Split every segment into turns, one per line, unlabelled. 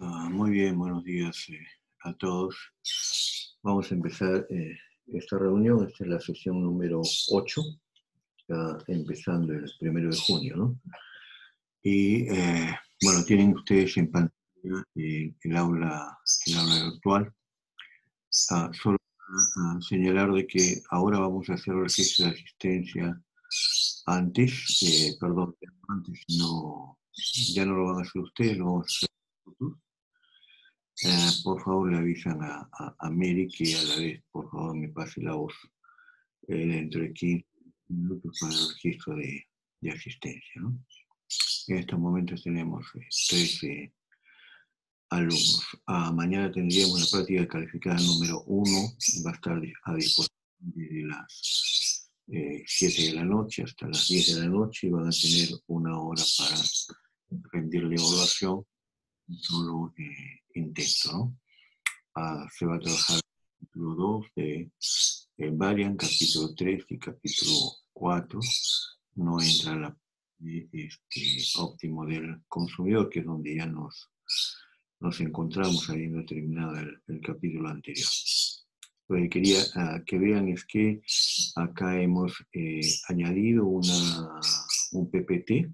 Ah, muy bien, buenos días eh, a todos. Vamos a empezar eh, esta reunión. Esta es la sesión número 8, ya empezando el primero de junio, ¿no? Y eh, bueno, tienen ustedes en pantalla el, aula, el aula virtual. Ah, solo a señalar de que ahora vamos a hacer el registro de asistencia antes, perdón, antes no, ya no lo van a hacer ustedes, lo vamos a hacer nosotros. Eh, por favor, le avisan a, a, Mary que a la vez, por favor, me pase la voz eh, dentro de 15 minutos para el registro de, de asistencia. ¿no? En estos momentos tenemos 13 eh, alumnos. Ah, mañana tendríamos la práctica calificada número 1, va a estar a disposición desde las 7 de la noche hasta las 10 de la noche y van a tener una hora para rendir la evaluación solo eh, intento, ¿no? Ah, se va a trabajar el capítulo 2 de eh, Varian, capítulo 3 y capítulo 4. No entra la este, óptimo del consumidor, que es donde ya nos, nos encontramos habiendo terminado el, capítulo anterior. Lo que quería ah, que vean es que acá hemos eh, añadido una, un PPT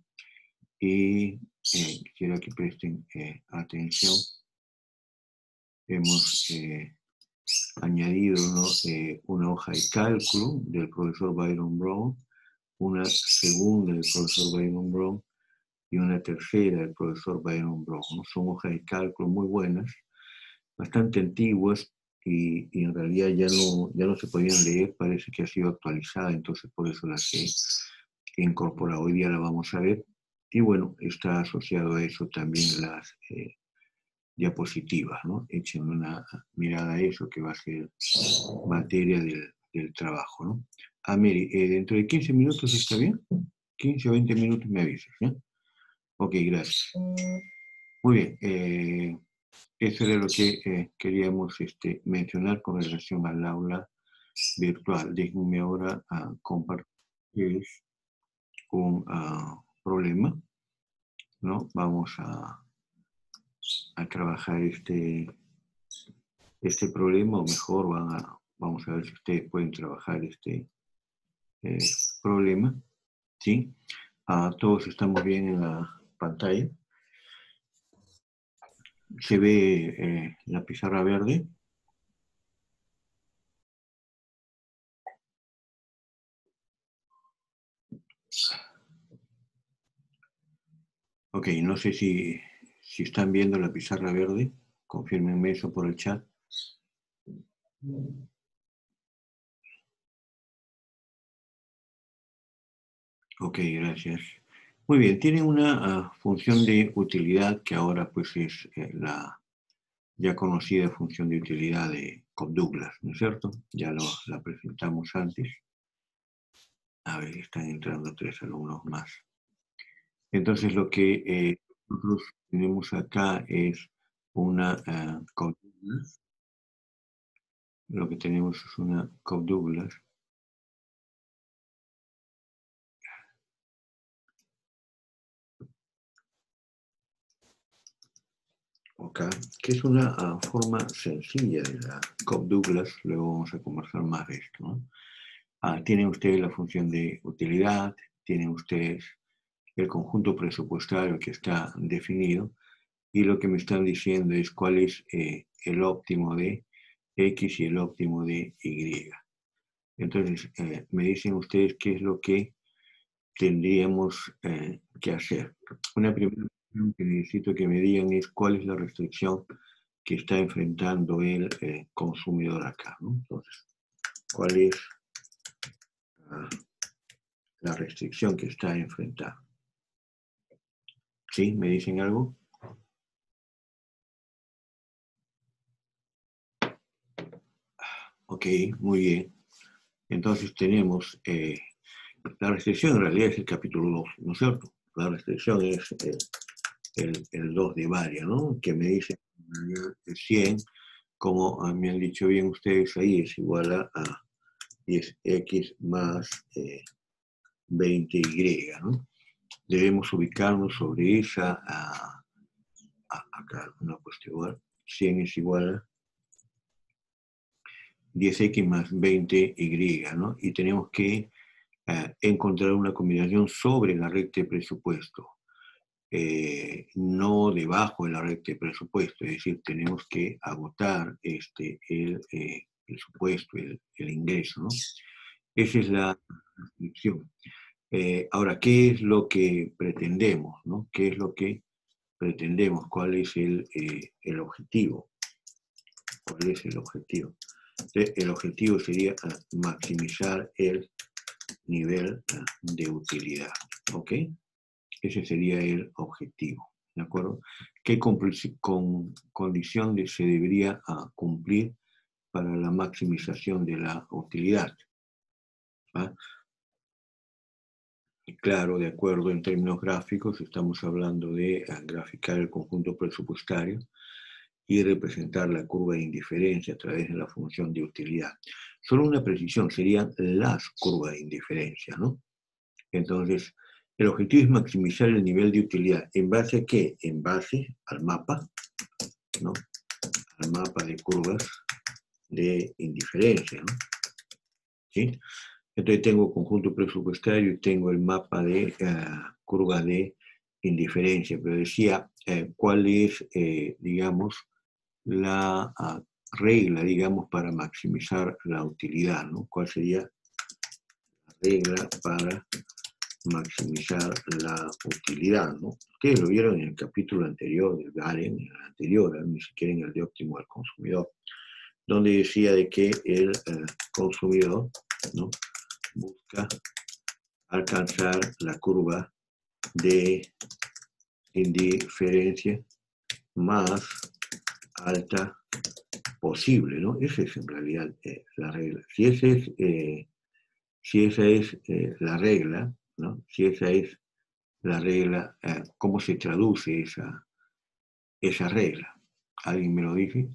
y eh, quisiera que presten eh, atención. Hemos eh, añadido una hoja de cálculo del profesor Byron Brown, una segunda del profesor Byron Brown y una tercera del profesor Byron Brown. Son hojas de cálculo muy buenas, bastante antiguas y, en realidad ya no, ya no se podían leer, parece que ha sido actualizada, entonces por eso las he incorporado. Hoy día la vamos a ver y bueno, está asociado a eso también las eh, diapositivas, ¿no? Echen una mirada a eso que va a ser materia del, trabajo, ¿no? Ah, Mary, eh, dentro de 15 minutos está bien? 15 o 20 minutos me avisas, ¿ya? Ok, gracias. Muy bien, eh, eso era lo que queríamos este, mencionar con relación al aula virtual. Déjenme ahora a compartir un problema, ¿no? Vamos a, a trabajar este, este problema, o mejor, van a, vamos a ver si ustedes pueden trabajar este eh, problema, ¿sí? Ah, todos estamos bien en la pantalla. Se ve eh, la pizarra verde. Ok, no sé si, están viendo la pizarra verde. Confírmenme eso por el chat. Ok, gracias. Muy bien, tiene una ah, función de utilidad que ahora pues es eh, la ya conocida función de utilidad de Cobb Douglas, ¿no es cierto? Ya lo, la presentamos antes. A ver, están entrando tres alumnos más. Entonces lo que eh, tenemos acá es una uh, Lo que tenemos es una Cobb Douglas. Okay. que es una ah, forma sencilla de la Cobb Douglas, luego vamos a conversar más de esto. Ah, tienen ustedes la función de utilidad, tienen ustedes el conjunto presupuestario que está definido y lo que me están diciendo es cuál es eh, el óptimo de X y el óptimo de Y. Entonces, eh, me dicen ustedes qué es lo que tendríamos eh, que hacer. Una primera cuestión que necesito que me digan es cuál es la restricción que está enfrentando el consumidor acá. Entonces, ¿cuál es ah, la restricción que está enfrentando? ¿Sí? ¿Me dicen algo? Ok, muy bien. Entonces tenemos, eh, la restricción en realidad es el capítulo 2, ¿no es cierto? La restricción es el, 2 de varia, ¿no? Que me dice el 100, como me han dicho bien ustedes ahí, es igual a, 10x más 20y, eh, ¿no? Debemos ubicarnos sobre esa acá, una igual, 100 es igual a 10x más 20y, ¿no? Y tenemos que eh, encontrar una combinación sobre la recta de presupuesto, eh, no debajo de la recta de presupuesto, es decir, tenemos que agotar este, el eh, presupuesto, el, el, ingreso, ¿no? Esa es la descripción. Ahora, ¿qué es lo que pretendemos, ¿no? ¿Qué es lo que pretendemos? ¿Cuál es el, el objetivo? ¿Cuál es el objetivo? el objetivo sería ah, maximizar el nivel ah, de utilidad. ¿Ok? Ese sería el objetivo. ¿De acuerdo? ¿Qué con, condición se debería ah, cumplir para la maximización de la utilidad? Claro, de acuerdo, en términos gráficos estamos hablando de graficar el conjunto presupuestario y representar la curva de indiferencia a través de la función de utilidad. Solo una precisión, serían las curvas de indiferencia, ¿no? Entonces, el objetivo es maximizar el nivel de utilidad. ¿En base a qué? En base al mapa, ¿no? Al mapa de curvas de indiferencia, ¿no? ¿Sí? Entonces tengo conjunto presupuestario y tengo el mapa de uh, curva de indiferencia, pero decía eh, cuál es, eh, digamos, la ah, regla, digamos, para maximizar la utilidad, ¿no? ¿Cuál sería la regla para maximizar la utilidad, ¿no? Ustedes lo vieron en el capítulo anterior del Garen, en el anterior, ¿eh? ni siquiera en el de óptimo al consumidor, donde decía de que el eh, consumidor, ¿no? Busca alcanzar la curva de indiferencia más alta posible, ¿no? Esa es en realidad eh, la regla. Si, ese es, eh, si esa es eh, la regla, ¿no? Si esa es la regla, ¿cómo se traduce esa, esa regla? ¿Alguien me lo dice?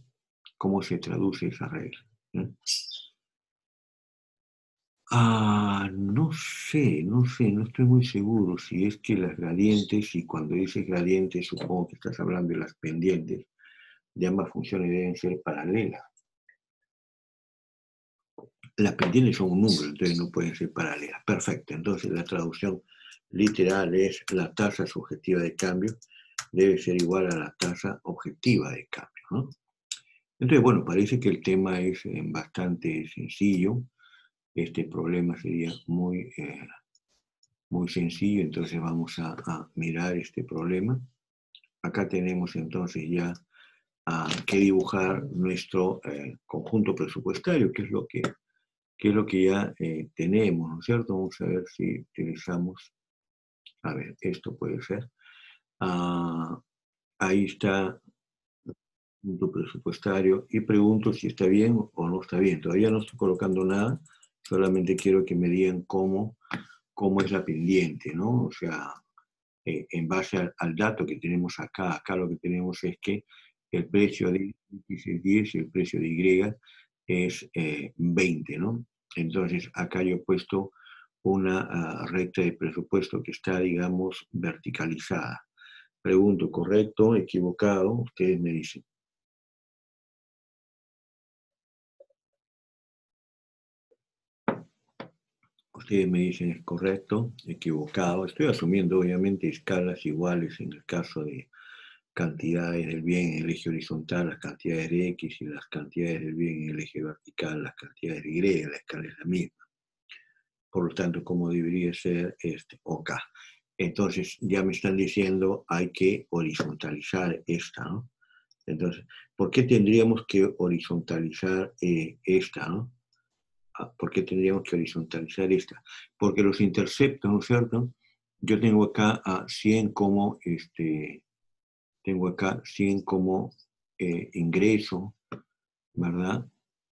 ¿Cómo se traduce esa regla? Ah, no sé, no sé, no estoy muy seguro si es que las gradientes, y cuando dices gradientes supongo que estás hablando de las pendientes, de ambas funciones deben ser paralelas. Las pendientes son un número, entonces no pueden ser paralelas. Perfecto, entonces la traducción literal es la tasa subjetiva de cambio debe ser igual a la tasa objetiva de cambio. Entonces, bueno, parece que el tema es eh, bastante sencillo. Este problema sería muy, eh, muy sencillo, entonces vamos a, a mirar este problema. Acá tenemos entonces ya que dibujar nuestro eh, conjunto presupuestario, que es lo que, es lo que ya eh, tenemos, ¿no es cierto? Vamos a ver si utilizamos, a ver, esto puede ser. Ah, ahí está conjunto presupuestario y pregunto si está bien o no está bien. Todavía no estoy colocando nada, solamente quiero que me digan cómo, cómo es la pendiente, ¿no? O sea, eh, en base al, dato que tenemos acá, acá lo que tenemos es que el precio de X es 10 y el precio de Y es 20, eh, ¿no? Entonces, acá yo he puesto una ah, recta de presupuesto que está, digamos, verticalizada. Pregunto, ¿correcto? ¿Equivocado? Ustedes me dicen. Ustedes me dicen es correcto, equivocado. Estoy asumiendo obviamente escalas iguales en el caso de cantidades del bien en el eje horizontal, las cantidades de X y las cantidades del bien en el eje vertical, las cantidades de Y, la escala es la misma. Por lo tanto, como debería ser este, OK. Entonces, ya me están diciendo, hay que horizontalizar esta, ¿no? Entonces, ¿por qué tendríamos que horizontalizar eh, esta, ¿no? Ah, ¿Por qué tendríamos que horizontalizar esta? Porque los interceptos, ¿no es cierto? Yo tengo acá a 100 como este, tengo acá 100 como eh, ingreso, ¿verdad?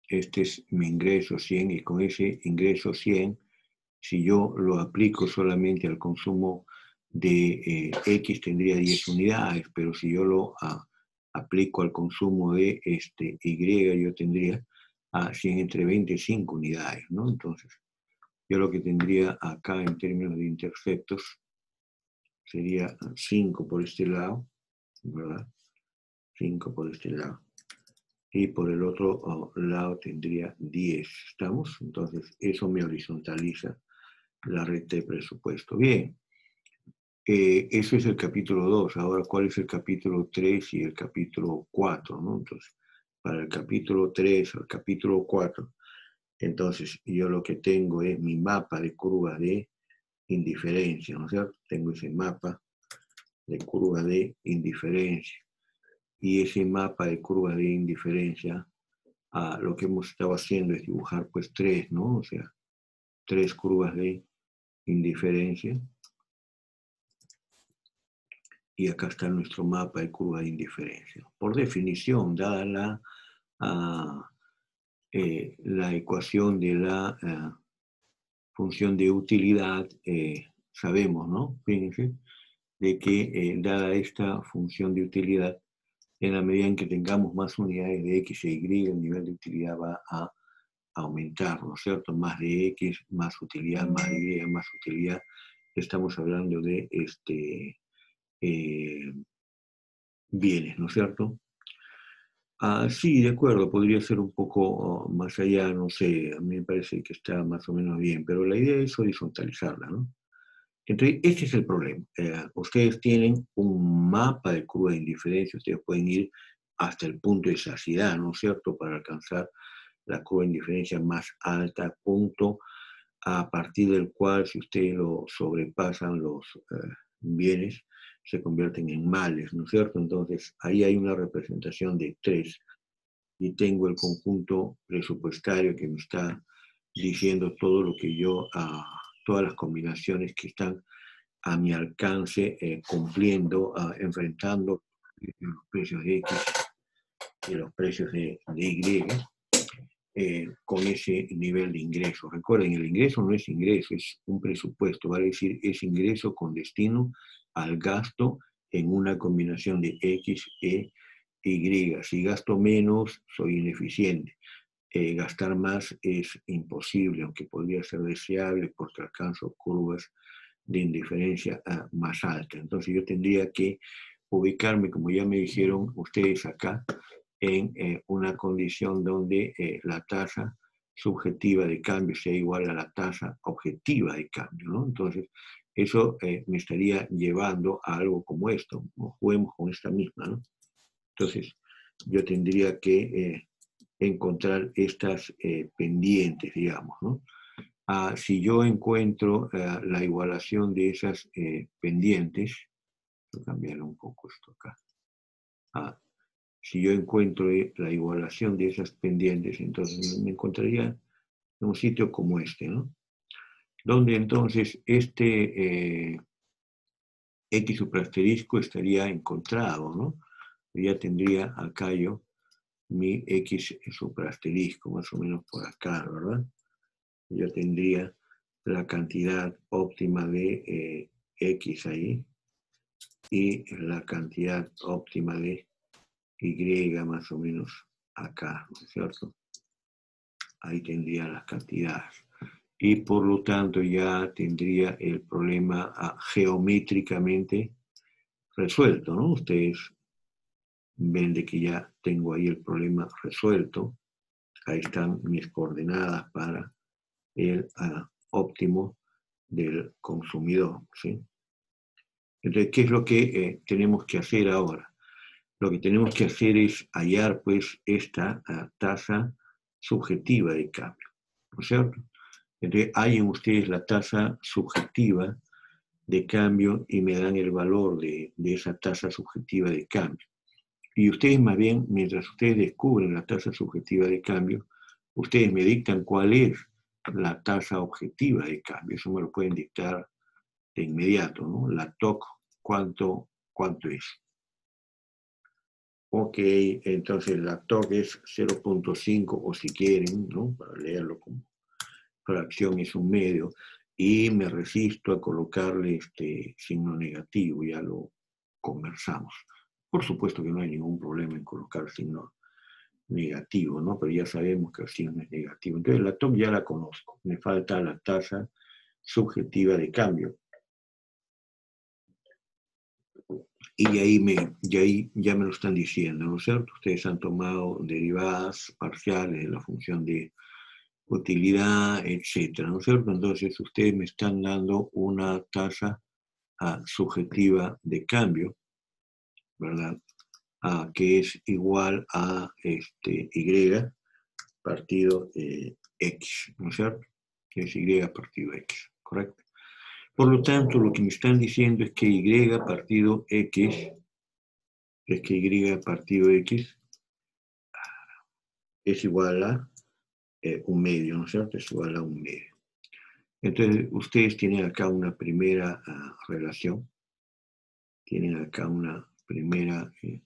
Este es mi ingreso 100 y con ese ingreso 100, si yo lo aplico solamente al consumo de eh, X tendría 10 unidades, pero si yo lo aplico al consumo de este Y, yo tendría a 100 entre 25 unidades, ¿no? Entonces, yo lo que tendría acá en términos de interceptos sería 5 por este lado ¿verdad? 5 por este lado. Y por el otro oh, lado tendría 10. ¿Estamos? Entonces, eso me horizontaliza la recta de presupuesto. Bien. Eh, eso es el capítulo 2. Ahora, ¿cuál es el capítulo 3 y el capítulo 4? ¿no? Entonces, para el capítulo 3 o el capítulo 4, entonces yo lo que tengo es mi mapa de curva de indiferencia, ¿no es cierto? Tengo ese mapa de curva de indiferencia. Y ese mapa de curva de indiferencia, a lo que hemos estado haciendo es dibujar pues tres, ¿no? O sea, tres curvas de indiferencia. Y acá está nuestro mapa de curva de indiferencia. Por definición, dada la, ah, eh, la ecuación de la ah, función de utilidad, eh, sabemos, ¿no? Fíjense, de que eh, dada esta función de utilidad, en la medida en que tengamos más unidades de X e Y, el nivel de utilidad va a aumentar, ¿no es cierto? Más de X, más utilidad, más Y, más utilidad. Estamos hablando de este, eh, bienes, ¿no es cierto? Ah, sí, de acuerdo, podría ser un poco más allá, no sé, a mí me parece que está más o menos bien, pero la idea es horizontalizarla, ¿no? Entonces, este es el problema. Eh, ustedes tienen un mapa de de indiferencia, ustedes pueden ir hasta el punto de saciedad, ¿no es cierto?, para alcanzar la de indiferencia más alta, punto a partir del cual, si ustedes lo sobrepasan, los eh, bienes se convierten en males, ¿no es cierto? Entonces, ahí hay una representación de tres y tengo el conjunto presupuestario que me está diciendo todo lo que yo... Uh, todas las combinaciones que están a mi alcance, eh, cumpliendo, ah, enfrentando los precios de X y los precios de, Y eh, con ese nivel de ingreso. Recuerden, el ingreso no es ingreso, es un presupuesto, vale decir, es ingreso con destino al gasto en una combinación de X, E, Y. Si gasto menos, soy ineficiente. Eh, gastar más es imposible, aunque podría ser deseable porque alcanzo curvas de indiferencia ah, más altas. Entonces yo tendría que ubicarme, como ya me dijeron ustedes acá, en eh, una condición donde eh, la tasa subjetiva de cambio sea igual a la tasa objetiva de cambio. ¿no? Entonces, eso me estaría llevando a algo como esto. Juguemos con esta misma. ¿no? Entonces, yo tendría que encontrar estas eh, pendientes, digamos. ¿no? Ah, si yo encuentro eh, la igualación de esas eh, pendientes, voy a cambiar un poco esto acá. Ah, si yo encuentro la igualación de esas pendientes, entonces me encontraría en un sitio como este, ¿no? Donde entonces este X suprasterisco estaría encontrado, ¿no? Ya tendría acá yo mi X suprasterisco, más o menos por acá, ¿verdad? Yo tendría la cantidad óptima de eh, X ahí y la cantidad óptima de Y más o menos acá, ¿no es cierto? Ahí tendría las cantidades. Y por lo tanto ya tendría el problema ah, geométricamente resuelto, ¿no? Ustedes ven de que ya tengo ahí el problema resuelto. Ahí están mis coordenadas para el ah, óptimo del consumidor. ¿sí? Entonces, ¿qué es lo que eh, tenemos que hacer ahora? Lo que tenemos que hacer es hallar pues esta ah, tasa subjetiva de cambio, ¿no es cierto? Entonces, hallen ustedes la tasa subjetiva de cambio y me dan el valor de, de esa tasa subjetiva de cambio. Y ustedes más bien, mientras ustedes descubren la tasa subjetiva de cambio, ustedes me dictan cuál es la tasa objetiva de cambio. Eso me lo pueden dictar de inmediato, ¿no? La TOC, ¿cuánto, cuánto es? Ok, entonces la TOC es 0.5 o si quieren, ¿no? Para leerlo como fracción es un medio. Y me resisto a colocarle este signo negativo, ya lo conversamos. Por supuesto que no hay ningún problema en colocar signo negativo, ¿no? Pero ya sabemos que el signo es negativo. Entonces la TOM ya la conozco. Me falta la tasa subjetiva de cambio. y ahí, me, ahí ya me lo están diciendo, ¿no es cierto? Ustedes han tomado derivadas parciales de la función de utilidad, etcétera, ¿no es cierto? Entonces ustedes me están dando una tasa ah, subjetiva de cambio, ¿verdad? Ah, que es igual a este, Y partido eh, X, ¿no es cierto? Que es Y partido X, ¿correcto? Por lo tanto, lo que me están diciendo es que Y partido X, es que Y partido X es igual a eh, un medio, ¿no es cierto? Es igual a un medio. Entonces, ustedes tienen acá una primera ah, relación, tienen acá una primera eh,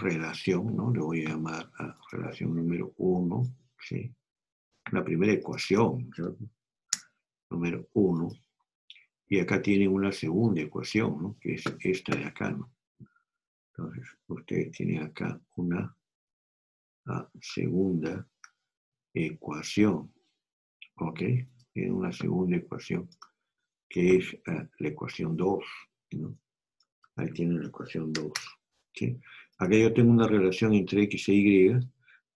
relación, ¿no? Le voy a llamar a relación número uno, ¿sí? La primera ecuación, ¿cierto? número 1. Y acá tienen una segunda ecuación, ¿no? que es esta de acá. ¿no? Entonces, ustedes tienen acá una segunda ecuación. ¿Ok? Tienen una segunda ecuación, que es ah, la ecuación 2. ¿no? Ahí tienen la ecuación 2. ¿sí? Acá yo tengo una relación entre X e Y,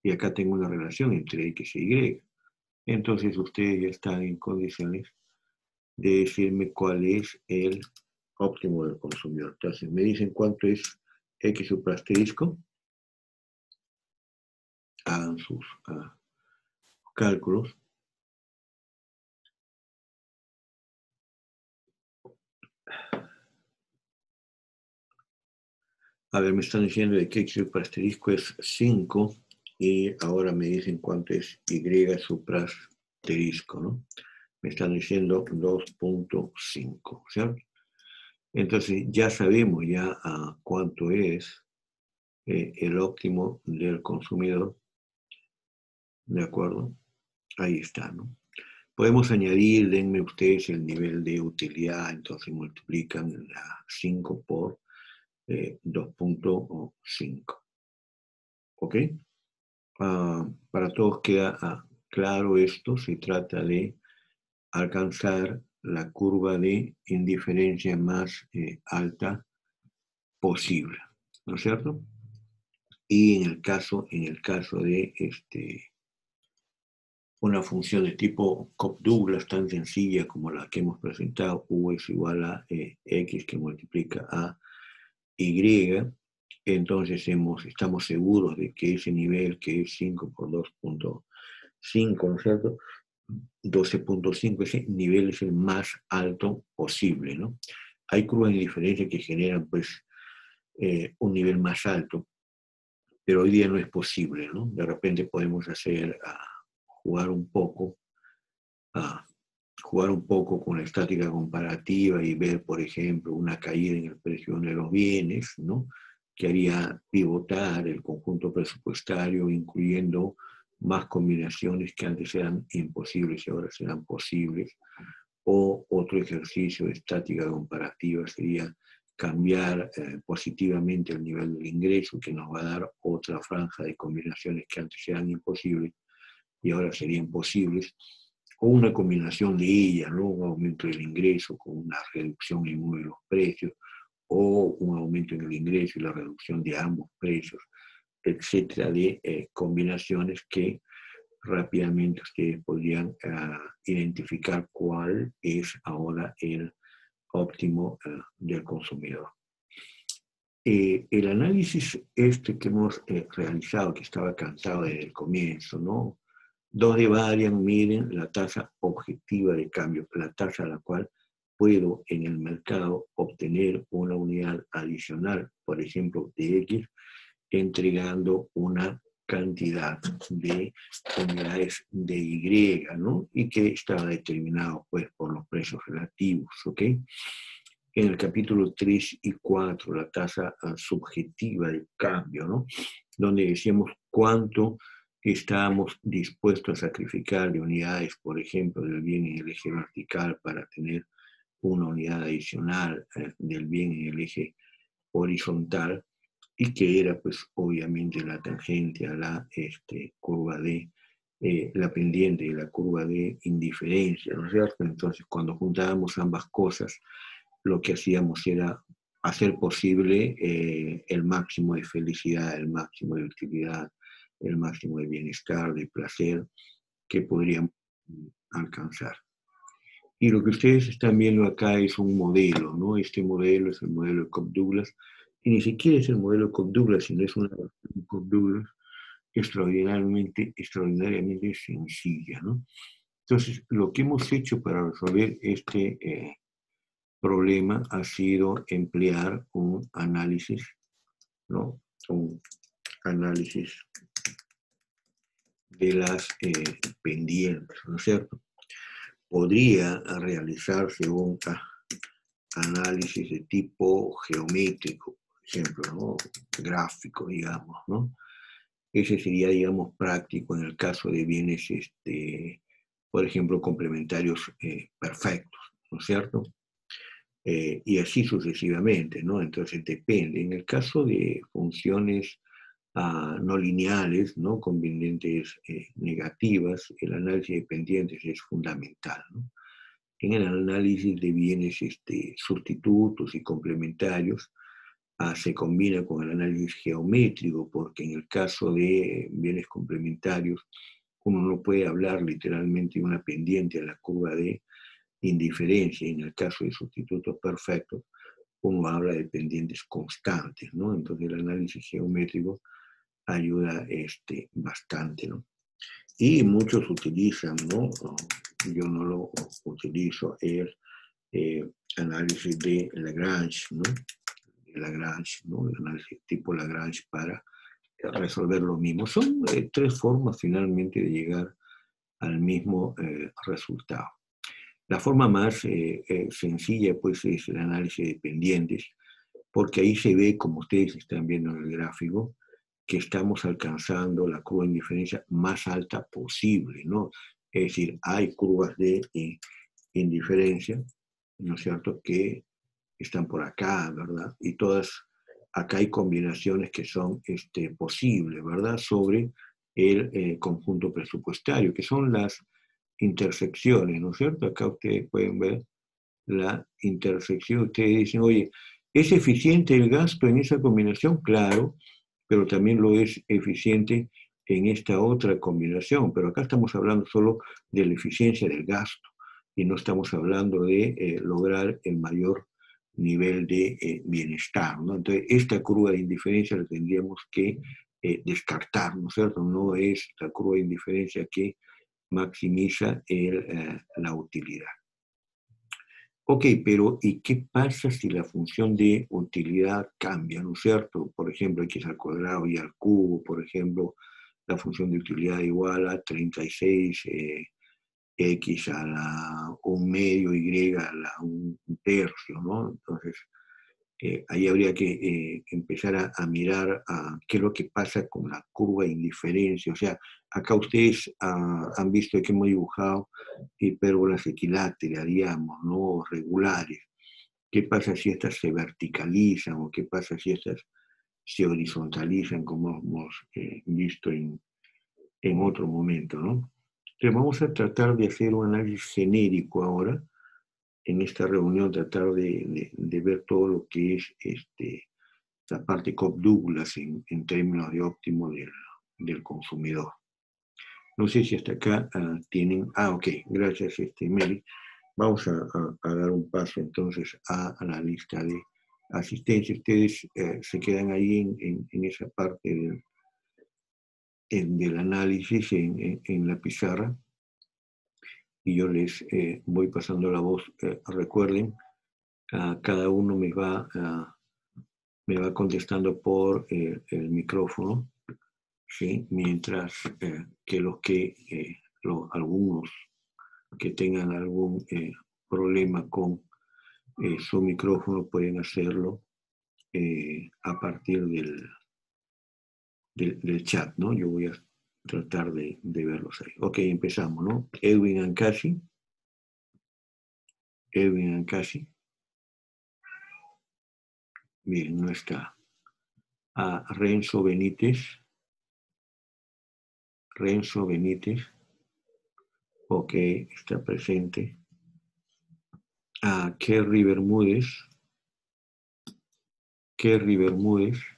y acá tengo una relación entre X e Y entonces ustedes ya están en condiciones de decirme cuál es el óptimo del consumidor. Entonces, me dicen cuánto es X suprasterisco. Hagan sus cálculos. A ver, me están diciendo que X suprasterisco es 5 y ahora me dicen cuánto es Y suprasterisco, ¿no? Me están diciendo 2.5, ¿cierto? Entonces ya sabemos ya cuánto es eh, el óptimo del consumidor, ¿de acuerdo? Ahí está, ¿no? Podemos añadir, denme ustedes el nivel de utilidad, entonces multiplican la 5 por 2.5. Eh, ¿Ok? Ah, para todos queda ah, claro esto, se trata de alcanzar la curva de indiferencia más eh, alta posible, ¿no es cierto? Y en el caso, en el caso de este, una función de tipo Cobb-Douglas tan sencilla como la que hemos presentado, U es igual a eh, X que multiplica a Y, entonces hemos, estamos seguros de que ese nivel que es 5 por 2.5, ¿no es cierto? 12.5, ese nivel es el más alto posible, ¿no? Hay curvas de diferencia que generan, pues, eh, un nivel más alto, pero hoy día no es posible, ¿no? De repente podemos hacer, jugar un poco, a jugar un poco con la estática comparativa y ver, por ejemplo, una caída en el precio de los bienes, ¿no? que haría pivotar el conjunto presupuestario, incluyendo más combinaciones que antes eran imposibles y ahora serán posibles. O otro ejercicio de estática comparativa sería cambiar eh, positivamente el nivel del ingreso, que nos va a dar otra franja de combinaciones que antes eran imposibles y ahora serían posibles, o una combinación de ellas, ¿no? un aumento del ingreso con una reducción en uno de los precios, o un aumento en el ingreso y la reducción de ambos precios, etcétera, de eh, combinaciones que rápidamente ustedes podrían ah, identificar cuál es ahora el óptimo ah, del consumidor. Eh, el análisis este que hemos eh, realizado, que estaba cansado desde el comienzo, ¿no? Dos de varian, miren la tasa objetiva de cambio, la tasa a la cual puedo en el mercado obtener una unidad adicional, por ejemplo, de X, entregando una cantidad de unidades de Y, ¿no? Y que está determinado, pues, por los precios relativos, ¿ok? En el capítulo 3 y 4, la tasa subjetiva de cambio, ¿no? Donde decíamos cuánto estábamos dispuestos a sacrificar de unidades, por ejemplo, del bien en el eje vertical para tener una unidad adicional eh, del bien en el eje horizontal y que era pues obviamente la tangente a la este, curva de eh, la pendiente de la curva de indiferencia, ¿no es cierto? Entonces cuando juntábamos ambas cosas, lo que hacíamos era hacer posible eh, el máximo de felicidad, el máximo de utilidad, el máximo de bienestar, de placer que podríamos alcanzar. Y lo que ustedes están viendo acá es un modelo, ¿no? Este modelo es el modelo de Cobb Douglas, y ni siquiera es el modelo Cobb Douglas, sino es una versión Cobb Douglas extraordinariamente, extraordinariamente sencilla, ¿no? Entonces, lo que hemos hecho para resolver este eh, problema ha sido emplear un análisis, ¿no? Un análisis de las eh, pendientes, ¿no es cierto? Podría realizarse un análisis de tipo geométrico, por ejemplo, ¿no? gráfico, digamos, ¿no? Ese sería, digamos, práctico en el caso de bienes, este, por ejemplo, complementarios eh, perfectos, ¿no es cierto? Eh, y así sucesivamente, ¿no? Entonces depende. En el caso de funciones no lineales, ¿no? Con pendientes eh, negativas, el análisis de pendientes es fundamental. En el análisis de bienes este, sustitutos y complementarios, ah, se combina con el análisis geométrico, porque en el caso de bienes complementarios, uno no puede hablar literalmente de una pendiente a la curva de indiferencia, en el caso de sustitutos perfectos, uno habla de pendientes constantes, ¿no? Entonces el análisis geométrico ayuda este, bastante, ¿no? Y muchos utilizan, ¿no? Yo no lo utilizo, el eh, análisis de Lagrange, ¿no? Lagrange, ¿no? El análisis tipo Lagrange para resolver lo mismo. Son eh, tres formas finalmente de llegar al mismo eh, resultado. La forma más eh, eh, sencilla pues es el análisis de pendientes, porque ahí se ve, como ustedes están viendo en el gráfico, que estamos alcanzando la curva de indiferencia más alta posible, ¿no? Es decir, hay curvas de eh, indiferencia, ¿no es cierto?, que están por acá, ¿verdad? Y todas, acá hay combinaciones que son este, posibles, ¿verdad?, sobre el conjunto presupuestario, que son las intersecciones, ¿no es cierto? Acá ustedes pueden ver la intersección. Ustedes dicen, oye, ¿es eficiente el gasto en esa combinación? Claro, pero también lo es eficiente en esta otra combinación. Pero acá estamos hablando solo de la eficiencia del gasto y no estamos hablando de eh, lograr el mayor nivel de eh, bienestar. Entonces, esta curva de indiferencia la tendríamos que eh, descartar, ¿no es cierto? No es la curva de indiferencia que maximiza la utilidad. Ok, pero ¿y qué pasa si la función de utilidad cambia, ¿no es cierto? Por ejemplo, x al cuadrado y al cubo, por ejemplo, la función de utilidad igual a 36 eh, x a la un medio, y a la un tercio, ¿no? Entonces, eh, ahí habría que eh, empezar a, mirar a qué es lo que pasa con la curva de indiferencia. O sea, acá ustedes han visto que hemos dibujado hipérbolas equiláteras, digamos, ¿no? regulares. ¿Qué pasa si estas se verticalizan o qué pasa si estas se horizontalizan, como hemos eh, visto en, en otro momento? ¿no? Entonces vamos a tratar de hacer un análisis genérico ahora en esta reunión tratar de, ver todo lo que es este, la parte COP Douglas en, términos de óptimo del, consumidor. No sé si hasta acá ah, tienen... Ah, ok, gracias este, Mary. Vamos a, dar un paso entonces a, la lista de asistencia. Ustedes eh, se quedan ahí en, esa parte del, del análisis en la pizarra y yo les eh, voy pasando la voz. Eh, recuerden, cada uno me va, me va contestando por eh, el micrófono, ¿sí? mientras que los que, algunos que tengan algún problema con su micrófono pueden hacerlo a partir del, del, del, chat, ¿no? Yo voy a tratar de, verlos ahí. Ok, empezamos, ¿no? Edwin Ancasi. Edwin Ancasi. Bien, no está. A Renzo Benítez. Renzo Benítez. Ok, está presente. A Kerry Bermúdez. Kerry Bermúdez.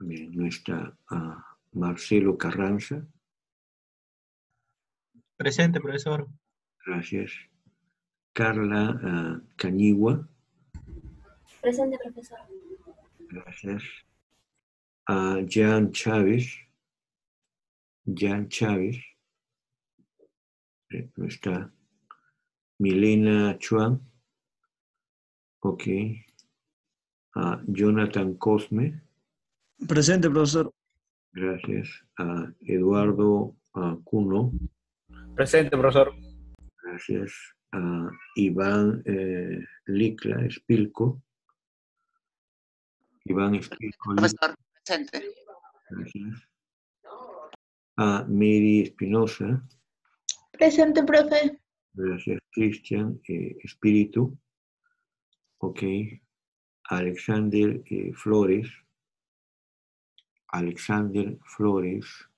Bien, no está ah, Marcelo Carranza.
Presente, profesor.
Gracias. Carla ah, Cañigua.
Presente, profesor.
Gracias. A Jan Chávez. Jan Chávez. Eh, No está. Milena Chuan. Ok. A Jonathan Cosme.
Presente, profesor.
Gracias. A Eduardo Cuno.
Presente, profesor.
Gracias. A Iván eh, Licla Espilco. Iván Espilco.
Profesor, presente.
Gracias. A Mary Espinosa.
Presente, profe.
Gracias, Cristian. eh, Espíritu. Ok. Alexander eh, Flores. Alexander Flores.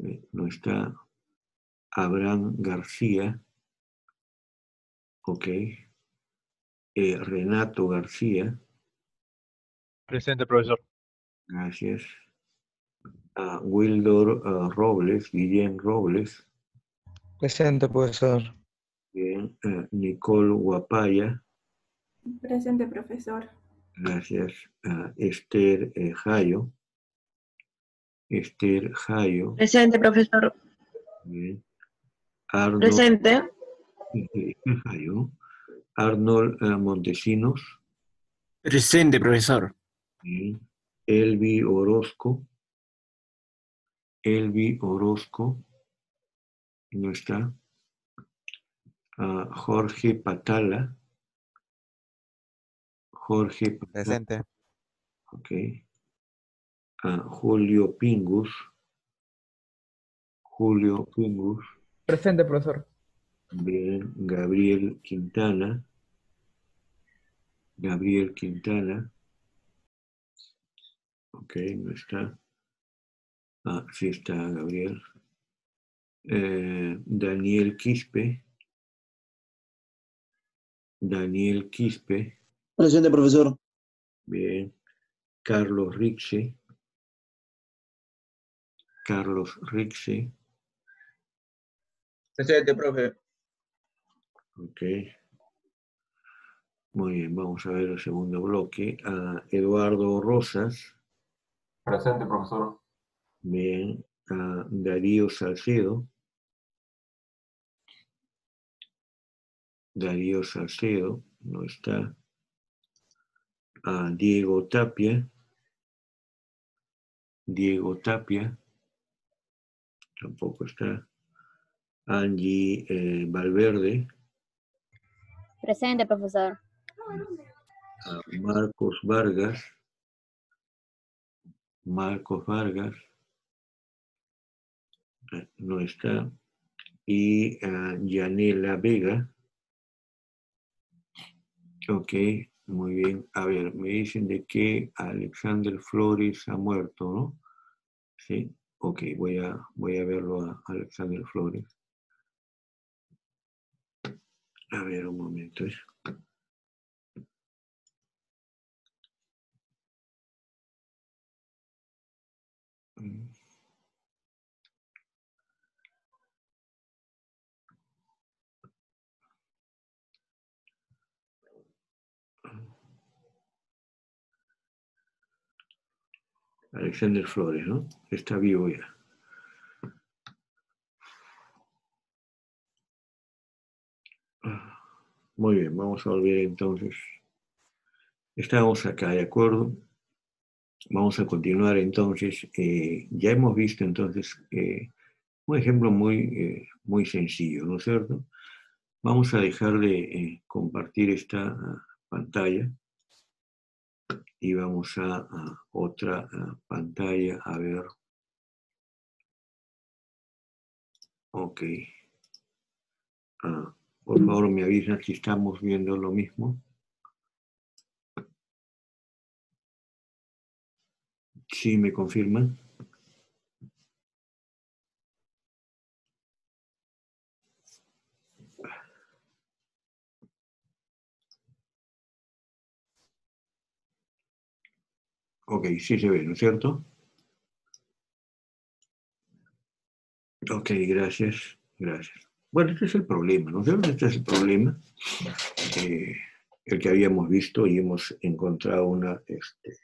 eh, no está. Abraham García. Ok. Eh, Renato García.
Presente, profesor.
Gracias. A Wildor ah, Robles, Guillén Robles.
Presente, profesor.
Bien. eh, Nicole Guapaya.
Presente, profesor.
Gracias. A Esther eh, Jayo. Esther Jayo.
Presente, profesor.
Bien. Arnold,
Presente.
eh, Esther Jayo. Arnold eh, Montesinos.
Presente, profesor.
Bien. Elvi Orozco. Elvi Orozco. No está. Ah, Jorge Patala. Jorge Patala.
Presente.
Ok. Julio Pingus. Julio Pingus.
Presente, profesor.
Bien. Gabriel Quintana. Gabriel Quintana. Ok, no está. Ah, sí está Gabriel. Eh, Daniel Quispe. Daniel Quispe.
Presente, profesor.
Bien. Carlos Rixe. Carlos Rixe.
Presente, profe.
Ok. Muy bien, vamos a ver el segundo bloque. A Eduardo Rosas.
Presente, profesor.
Bien. A Darío Salcedo. Darío Salcedo. No está. A Diego Tapia. Diego Tapia. Tampoco está. Angie eh, Valverde.
Presente, profesor.
a Marcos Vargas. Marcos Vargas. eh, No está. Y a Yanela Vega. Ok, muy bien. A ver, me dicen de que Alexander Flores ha muerto, ¿no? Sí, ok, voy a, voy a verlo a Alexander Flores. A ver, un momento. Alexander Flores, ¿no? Está vivo ya. Muy bien, vamos a volver entonces. Estamos acá, ¿de acuerdo? Vamos a continuar entonces. eh, ya hemos visto entonces eh, un ejemplo muy, eh, muy sencillo, ¿no es cierto? Vamos a dejar de compartir esta ah, pantalla y vamos a, otra pantalla a ver. Ok. Ah, por favor, me avisan si estamos viendo lo mismo. Sí, me confirman. Ok, sí se ve, ¿no es cierto? Ok, gracias, gracias. Bueno, este es el problema, ¿no es cierto? Este es el problema, eh, el que habíamos visto y hemos encontrado una este,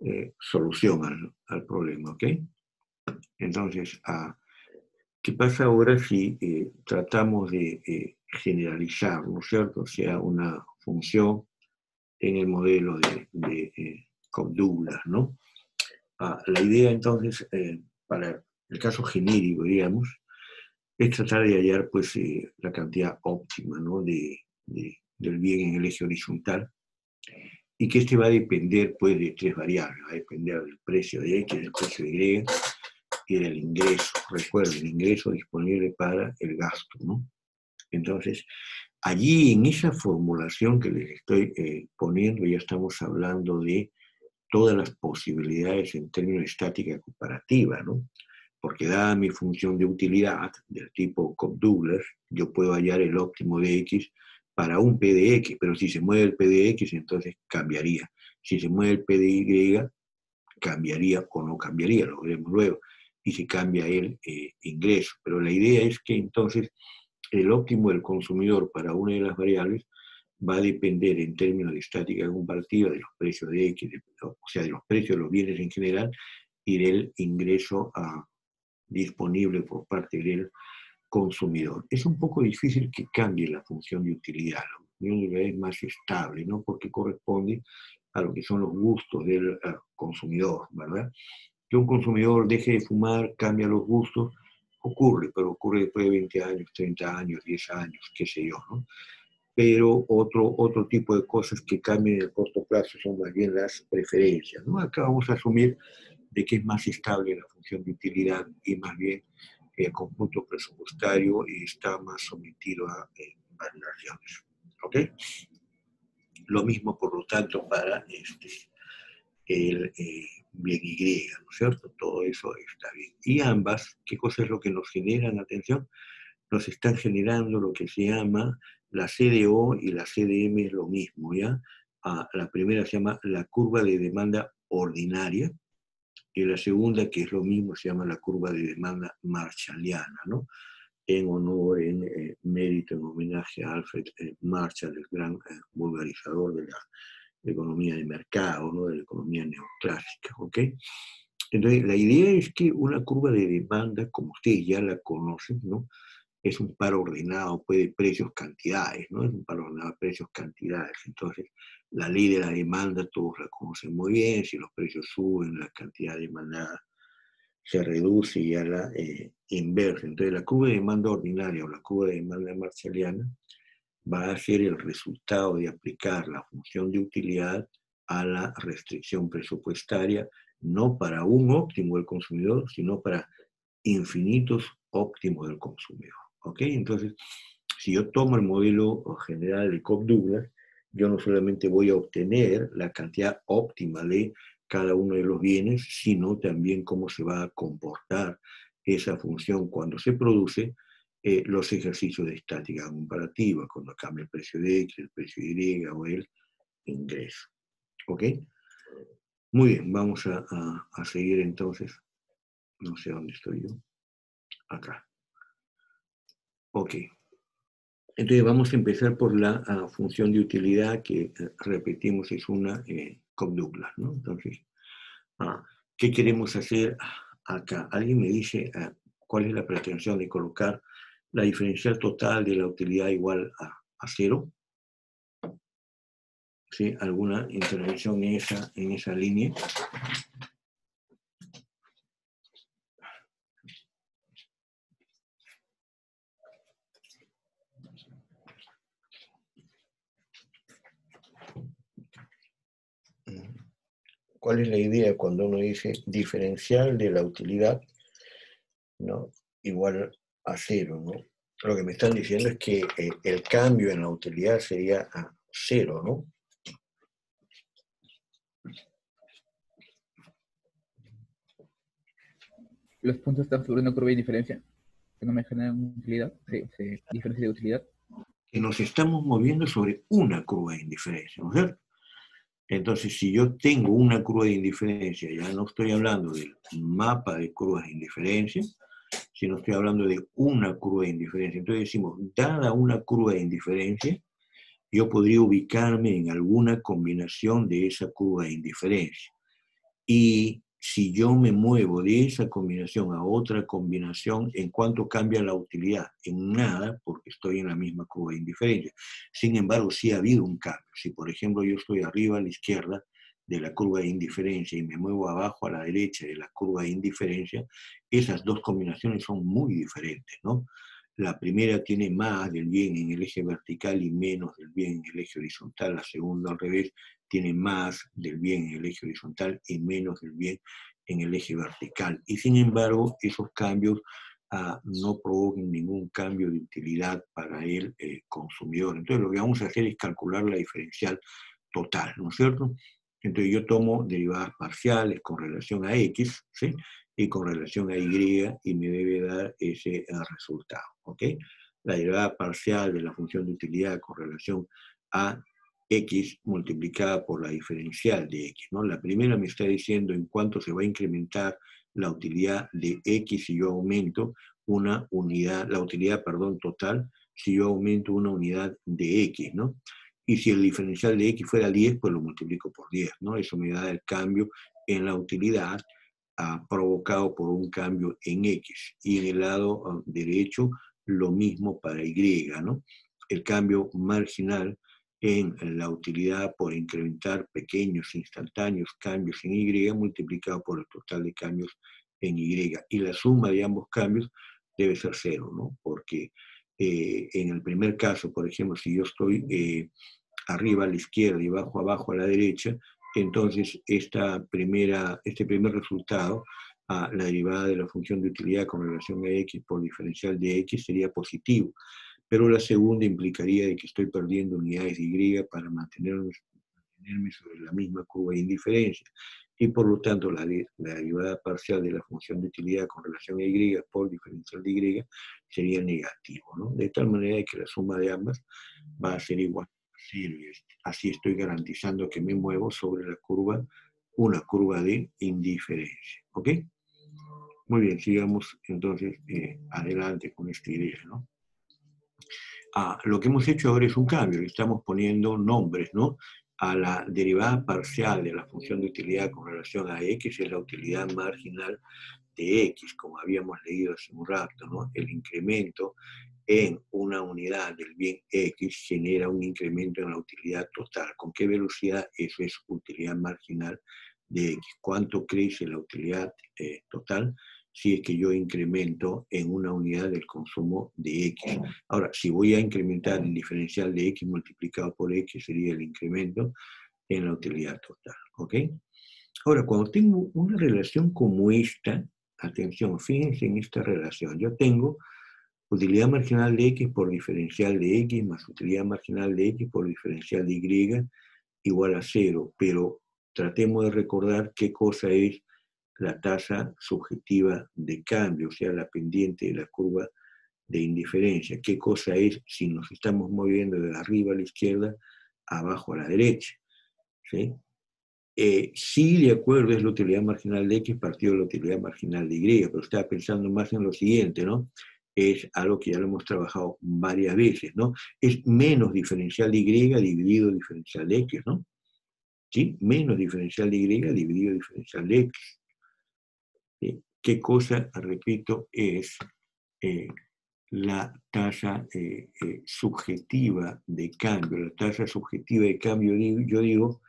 eh, solución al, problema, ¿ok? Entonces, ah, ¿qué pasa ahora si eh, tratamos de generalizar, ¿no es cierto? O sea, una función en el modelo de, de eh, ¿no? Ah, la idea entonces, eh, para el caso genérico, digamos, es tratar de hallar pues eh, la cantidad óptima ¿no? de, del bien en el eje horizontal y que este va a depender pues de tres variables, va a depender del precio de X, del precio de Y y del ingreso, recuerden, el ingreso disponible para el gasto, ¿no? Entonces, allí en esa formulación que les estoy eh, poniendo ya estamos hablando de todas las posibilidades en términos de estática comparativa, ¿no? Porque dada mi función de utilidad del tipo Cobb-Douglas, yo puedo hallar el óptimo de X para un P de X, pero si se mueve el P de X, entonces cambiaría. Si se mueve el P de Y, cambiaría o no cambiaría, lo veremos luego. Y si cambia el eh, ingreso. Pero la idea es que entonces el óptimo del consumidor para una de las variables va a depender en términos de estática comparativa de los precios de X, o sea, de los precios de los bienes en general y del ingreso disponible por parte del consumidor. Es un poco difícil que cambie la función de utilidad, la función de utilidad es más estable, ¿no? porque corresponde a lo que son los gustos del ah, consumidor, ¿verdad? Que un consumidor deje de fumar, cambia los gustos, ocurre, pero ocurre después de 20 años, 30 años, 10 años, qué sé yo, ¿no? Pero otro, otro tipo de cosas que cambian en el corto plazo son más bien las preferencias, ¿no? Acá vamos a asumir de que es más estable la función de utilidad y más bien el conjunto presupuestario está más sometido a eh, variaciones, ¿ok? Lo mismo, por lo tanto, para este, el... Eh, bien Y, ¿no es cierto? Todo eso está bien. Y ambas, ¿qué cosa es lo que nos generan atención? Nos están generando lo que se llama la CDO y la CDM es lo mismo, ¿ya? Ah, la primera se llama la curva de demanda ordinaria y la segunda, que es lo mismo, se llama la curva de demanda marshalliana, ¿no? En honor, en eh, mérito, en homenaje a Alfred eh, Marshall, el gran eh, vulgarizador de la economía de mercado, ¿no? de la economía neoclásica. ¿ok? Entonces, la idea es que una curva de demanda, como ustedes ya la conocen, ¿no? Es un par ordenado pues, de precios cantidades, ¿no? es un par ordenado de precios cantidades. Entonces, la ley de la demanda todos la conocen muy bien, si los precios suben, la cantidad demandada se reduce y a la eh, inversa. Entonces, la curva de demanda ordinaria o la curva de demanda marshalliana va a ser el resultado de aplicar la función de utilidad a la restricción presupuestaria, no para un óptimo del consumidor, sino para infinitos óptimos del consumidor. ¿Ok? Entonces, si yo tomo el modelo general de Cobb-Douglas, yo no solamente voy a obtener la cantidad óptima de cada uno de los bienes, sino también cómo se va a comportar esa función cuando se produce eh, los ejercicios de estática comparativa, cuando cambia el precio de X, el precio de Y o el ingreso. ¿Ok? Muy bien, vamos a, seguir entonces. No sé dónde estoy yo. Acá. Ok. Entonces vamos a empezar por la ah, función de utilidad que eh, repetimos es una eh, Douglas, ¿no? Entonces, ah, ¿qué queremos hacer acá? Alguien me dice ah, cuál es la pretensión de colocar la diferencial total de la utilidad igual a, cero. ¿Sí? ¿Alguna intervención en esa, en esa línea? ¿Cuál es la idea cuando uno dice diferencial de la utilidad ¿no? igual a cero, ¿no? Lo que me están diciendo es que eh, el cambio en la utilidad sería a cero, ¿no?
Los puntos están sobre una curva de diferencia que no me generan utilidad, sí, diferencia de utilidad.
Que nos estamos moviendo sobre una curva de indiferencia, ¿no es cierto? Entonces, si yo tengo una curva de indiferencia, ya no estoy hablando del mapa de curvas de indiferencia, sino estoy hablando de una curva de indiferencia. Entonces decimos, dada una curva de indiferencia, yo podría ubicarme en alguna combinación de esa curva de indiferencia. Y si yo me muevo de esa combinación a otra combinación, ¿en cuánto cambia la utilidad? En nada, porque estoy en la misma curva de indiferencia. Sin embargo, sí ha habido un cambio. Si, por ejemplo, yo estoy arriba a la izquierda de la curva de indiferencia y me muevo abajo a la derecha de la curva de indiferencia, esas dos combinaciones son muy diferentes, ¿no? La primera tiene más del bien en el eje vertical y menos del bien en el eje horizontal. La segunda, al revés, tiene más del bien en el eje horizontal y menos del bien en el eje vertical. Y sin embargo, esos cambios ah, no provocan ningún cambio de utilidad para el eh, consumidor. Entonces, lo que vamos a hacer es calcular la diferencial total, ¿no es cierto? Entonces, yo tomo derivadas parciales con relación a X, ¿sí? y con relación a Y y me debe dar ese eh, resultado. ¿ok? La derivada parcial de la función de utilidad con relación a x multiplicada por la diferencial de x. ¿no? La primera me está diciendo en cuánto se va a incrementar la utilidad de x si yo aumento una unidad, la utilidad, perdón, total, si yo aumento una unidad de x, ¿no? Y si el diferencial de x fuera 10, pues lo multiplico por 10, ¿no? Eso me da el cambio en la utilidad provocado por un cambio en X. Y en el lado ah, derecho, lo mismo para Y, ¿no? El cambio marginal en la utilidad por incrementar pequeños instantáneos cambios en Y multiplicado por el total de cambios en Y. Y la suma de ambos cambios debe ser cero, ¿no? Porque eh, en el primer caso, por ejemplo, si yo estoy eh, arriba a la izquierda y bajo abajo a la derecha, entonces esta primera, este primer resultado, a la derivada de la función de utilidad con relación a x por diferencial de x sería positivo, pero la segunda implicaría de que estoy perdiendo unidades de y para mantenerme, sobre la misma curva de indiferencia, y por lo tanto la, derivada parcial de la función de utilidad con relación a y por diferencial de y sería negativo, ¿no? De tal manera que la suma de ambas va a ser igual Así estoy garantizando que me muevo sobre la curva, una curva de indiferencia. ¿Ok? Muy bien, sigamos entonces eh, adelante con esta idea, ¿no? Ah, lo que hemos hecho ahora es un cambio, le estamos poniendo nombres, ¿no? A la derivada parcial de la función de utilidad con relación a x es la utilidad marginal de x, como habíamos leído hace un rato, ¿no? El incremento en una unidad del bien X genera un incremento en la utilidad total. ¿Con qué velocidad? Eso es utilidad marginal de X. ¿Cuánto crece la utilidad eh, total? Si es que yo incremento en una unidad del consumo de X. Ahora, si voy a incrementar el diferencial de X multiplicado por X, sería el incremento en la utilidad total. ¿Ok? Ahora, cuando tengo una relación como esta, atención, fíjense en esta relación. Yo tengo utilidad marginal de x por diferencial de x más utilidad marginal de x por diferencial de y igual a cero, pero tratemos de recordar qué cosa es la tasa subjetiva de cambio, o sea, la pendiente de la curva de indiferencia, qué cosa es si nos estamos moviendo de arriba a la izquierda, abajo a la derecha. ¿sí? Eh, de acuerdo, es la utilidad marginal de X partido de la utilidad marginal de Y, pero estaba pensando más en lo siguiente, ¿no? es algo que ya lo hemos trabajado varias veces, ¿no? Es menos diferencial de Y dividido diferencial de X, ¿no? ¿Sí? Menos diferencial de Y dividido diferencial de X. ¿Qué cosa, repito, es eh, la tasa eh, eh, subjetiva de cambio? La tasa subjetiva de cambio, yo digo,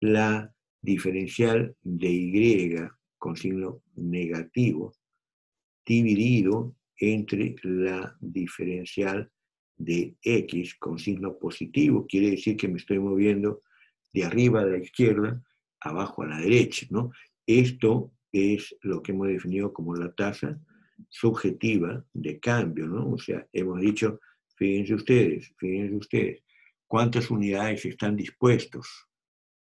la diferencial de Y con signo negativo dividido entre la diferencial de x con signo positivo. Quiere decir que me estoy moviendo de arriba a la izquierda, abajo a la derecha. ¿no? Esto es lo que hemos definido como la tasa subjetiva de cambio. ¿no? O sea, hemos dicho, fíjense ustedes, fíjense ustedes, cuántas unidades están dispuestos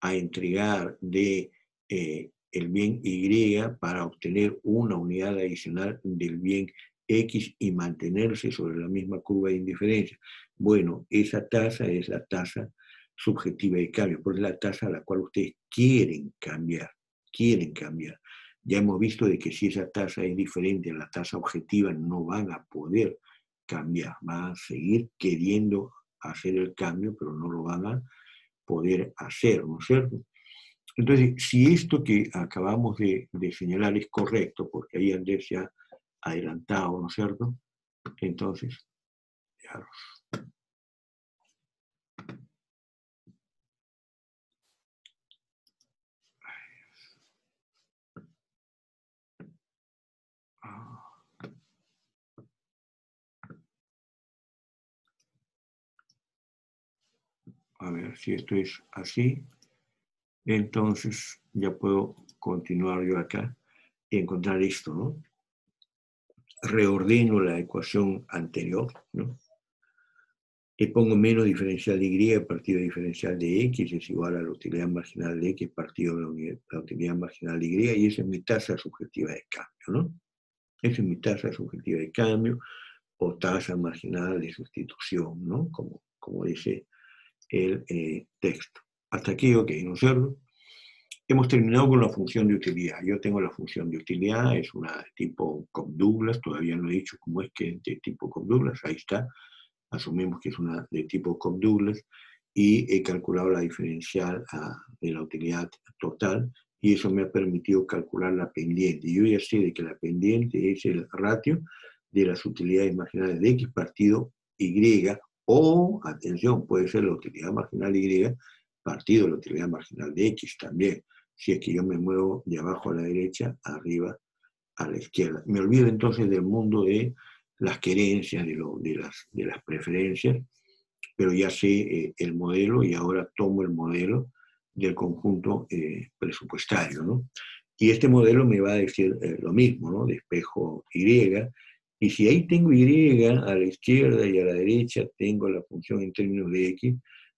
a entregar de eh, el bien Y para obtener una unidad adicional del bien X y mantenerse sobre la misma curva de indiferencia. Bueno, esa tasa es la tasa subjetiva de cambio, porque es la tasa a la cual ustedes quieren cambiar, quieren cambiar. Ya hemos visto de que si esa tasa es diferente a la tasa objetiva, no van a poder cambiar, van a seguir queriendo hacer el cambio, pero no lo van a poder hacer, ¿no es cierto? Entonces, si esto que acabamos de, señalar es correcto, porque ahí Andrés se ha adelantado, ¿no es cierto? Entonces, ya A ver si esto es así. Entonces ya puedo continuar yo acá y encontrar esto, ¿no? Reordeno la ecuación anterior, ¿no? Y pongo menos diferencial de Y partido diferencial de X es igual a la utilidad marginal de X partido de la utilidad marginal de Y y esa es mi tasa subjetiva de cambio, ¿no? Esa es mi tasa subjetiva de cambio o tasa marginal de sustitución, ¿no? Como, como dice el eh, texto. Hasta aquí, ok, ¿no es cierto? Hemos terminado con la función de utilidad. Yo tengo la función de utilidad, es una de tipo Cobb-Douglas, todavía no he dicho cómo es que es de tipo Cobb-Douglas, ahí está. Asumimos que es una de tipo Cobb-Douglas y he calculado la diferencial ah, de la utilidad total y eso me ha permitido calcular la pendiente. Yo ya sé de que la pendiente es el ratio de las utilidades marginales de X partido Y o, atención, puede ser la utilidad marginal Y partido la utilidad marginal de X también, si es que yo me muevo de abajo a la derecha, arriba a la izquierda. Me olvido entonces del mundo de las querencias, de, de, las, de las preferencias, pero ya sé eh, el modelo y ahora tomo el modelo del conjunto eh, presupuestario. ¿no? Y este modelo me va a decir eh, lo mismo, ¿no? de espejo Y, y si ahí tengo Y a la izquierda y a la derecha, tengo la función en términos de X,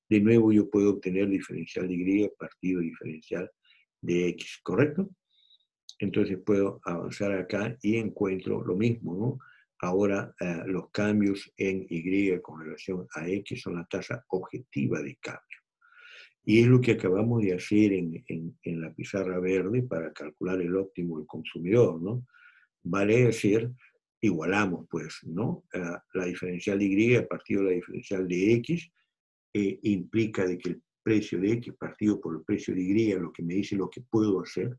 de nuevo yo puedo obtener diferencial de Y partido diferencial de X, ¿correcto? Entonces puedo avanzar acá y encuentro lo mismo, ¿no? Ahora eh, los cambios en Y con relación a X son la tasa objetiva de cambio. Y es lo que acabamos de hacer en, en la pizarra verde para calcular el óptimo del consumidor, ¿no? Vale decir igualamos, pues, ¿no? la diferencial de Y partido de la diferencial de X eh, implica de que el precio de X partido por el precio de Y, lo que me dice lo que puedo hacer,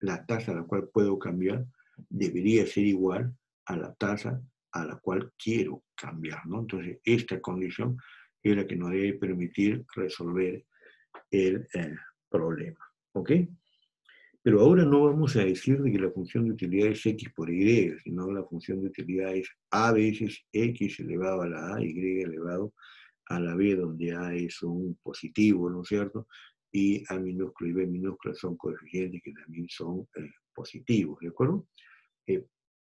la tasa a la cual puedo cambiar, debería ser igual a la tasa a la cual quiero cambiar, ¿no? Entonces, esta condición es la que nos debe permitir resolver el eh, problema, ¿ok? Pero ahora no vamos a decir que la función de utilidad es x por y, sino la función de utilidad es a veces x elevado a la a, y elevado a la b, donde a es un positivo, ¿no es cierto? Y a minúsculo y b minúscula son coeficientes que también son eh, positivos, ¿de acuerdo? Eh,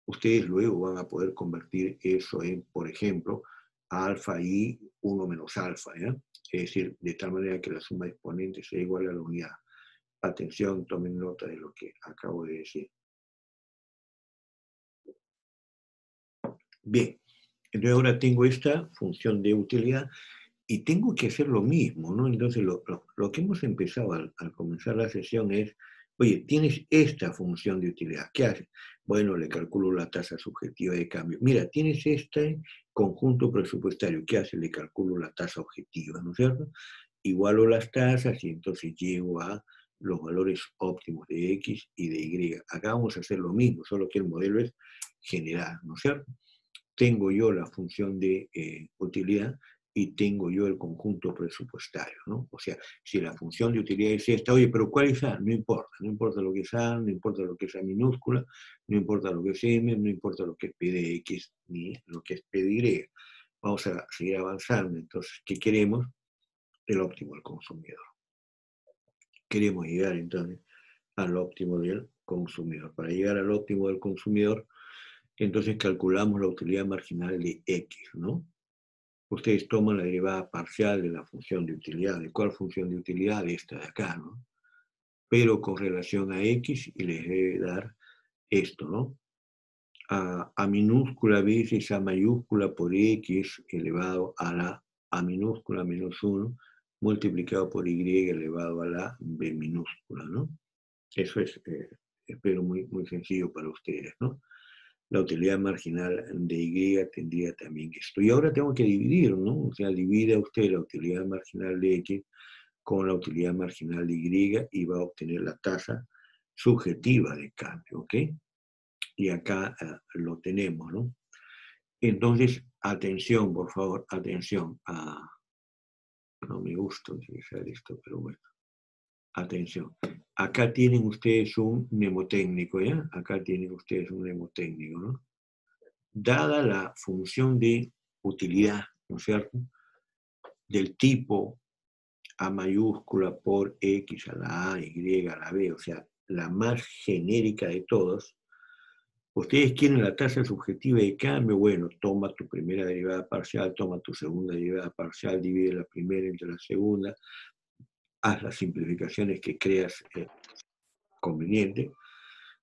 ustedes luego van a poder convertir eso en, por ejemplo, alfa y 1 menos alfa, ¿ya? Es decir, de tal manera que la suma de exponentes sea igual a la unidad. Atención, tomen nota de lo que acabo de decir. Bien, entonces ahora tengo esta función de utilidad y tengo que hacer lo mismo, ¿no? Entonces lo, que hemos empezado al, comenzar la sesión es, oye, tienes esta función de utilidad, ¿qué haces? Bueno, le calculo la tasa subjetiva de cambio. Mira, tienes este conjunto presupuestario, ¿qué hace? Le calculo la tasa objetiva, ¿no es cierto? Igualo las tasas y entonces llego a los valores óptimos de X y de Y. Acá vamos a hacer lo mismo, solo que el modelo es general, ¿no es cierto? Tengo yo la función de eh, utilidad y tengo yo el conjunto presupuestario, ¿no? O sea, si la función de utilidad es esta, oye, pero ¿cuál es A? No importa, no importa lo que es A, no importa lo que es A minúscula, no importa lo que es M, no importa lo que es P de X, ni lo que es P de Y. Vamos a seguir avanzando, entonces, ¿qué queremos? El óptimo del consumidor queremos llegar entonces al óptimo del consumidor. Para llegar al óptimo del consumidor, entonces calculamos la utilidad marginal de X, ¿no? Ustedes toman la derivada parcial de la función de utilidad. ¿De cuál función de utilidad? Esta de acá, ¿no? Pero con relación a X y les debe dar esto, ¿no? A, a minúscula veces A mayúscula por X elevado a la A minúscula menos 1 multiplicado por y elevado a la b minúscula, ¿no? Eso es, eh, espero, muy, muy sencillo para ustedes, ¿no? La utilidad marginal de y tendría también esto. Y ahora tengo que dividir, ¿no? O sea, divide usted la utilidad marginal de x con la utilidad marginal de y y va a obtener la tasa subjetiva de cambio, ¿ok? Y acá eh, lo tenemos, ¿no? Entonces, atención, por favor, atención. a no me gusta utilizar esto, pero bueno. Atención. Acá tienen ustedes un mnemotécnico, ¿ya? Acá tienen ustedes un mnemotécnico, ¿no? Dada la función de utilidad, ¿no es cierto? Del tipo A mayúscula por X a la A, Y a la B, o sea, la más genérica de todos, Ustedes quieren la tasa subjetiva de cambio, bueno, toma tu primera derivada parcial, toma tu segunda derivada parcial, divide la primera entre la segunda, haz las simplificaciones que creas eh, conveniente.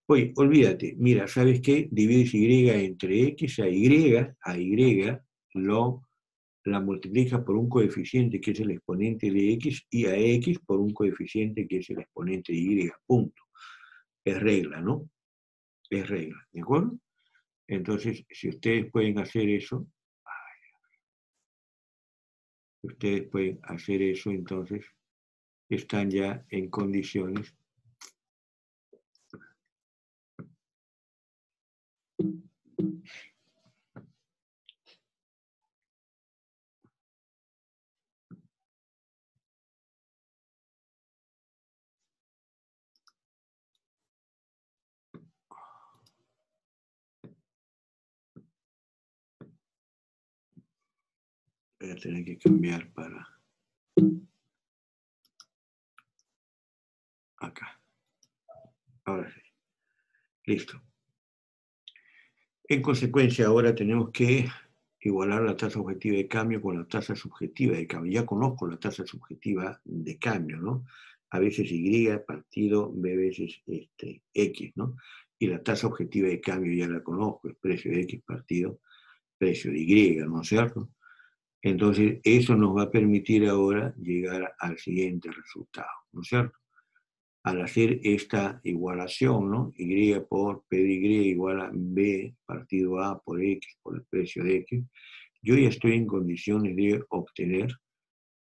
Oye, olvídate, mira, ¿sabes qué? Divides y entre x a y, a y lo, la multiplica por un coeficiente que es el exponente de x y a x por un coeficiente que es el exponente de y, punto. Es regla, ¿no? Es regla, ¿de acuerdo? Entonces, si ustedes pueden hacer eso, ustedes pueden hacer eso, entonces están ya en condiciones voy a tener que cambiar para acá. Ahora sí. Listo. En consecuencia, ahora tenemos que igualar la tasa objetiva de cambio con la tasa subjetiva de cambio. Ya conozco la tasa subjetiva de cambio, ¿no? A veces Y partido B veces este, X, ¿no? Y la tasa objetiva de cambio ya la conozco, es precio de X partido precio de Y, ¿no es cierto? Entonces, eso nos va a permitir ahora llegar al siguiente resultado, ¿no es cierto? Al hacer esta igualación, ¿no? Y por P de Y igual a B partido A por X por el precio de X, yo ya estoy en condiciones de obtener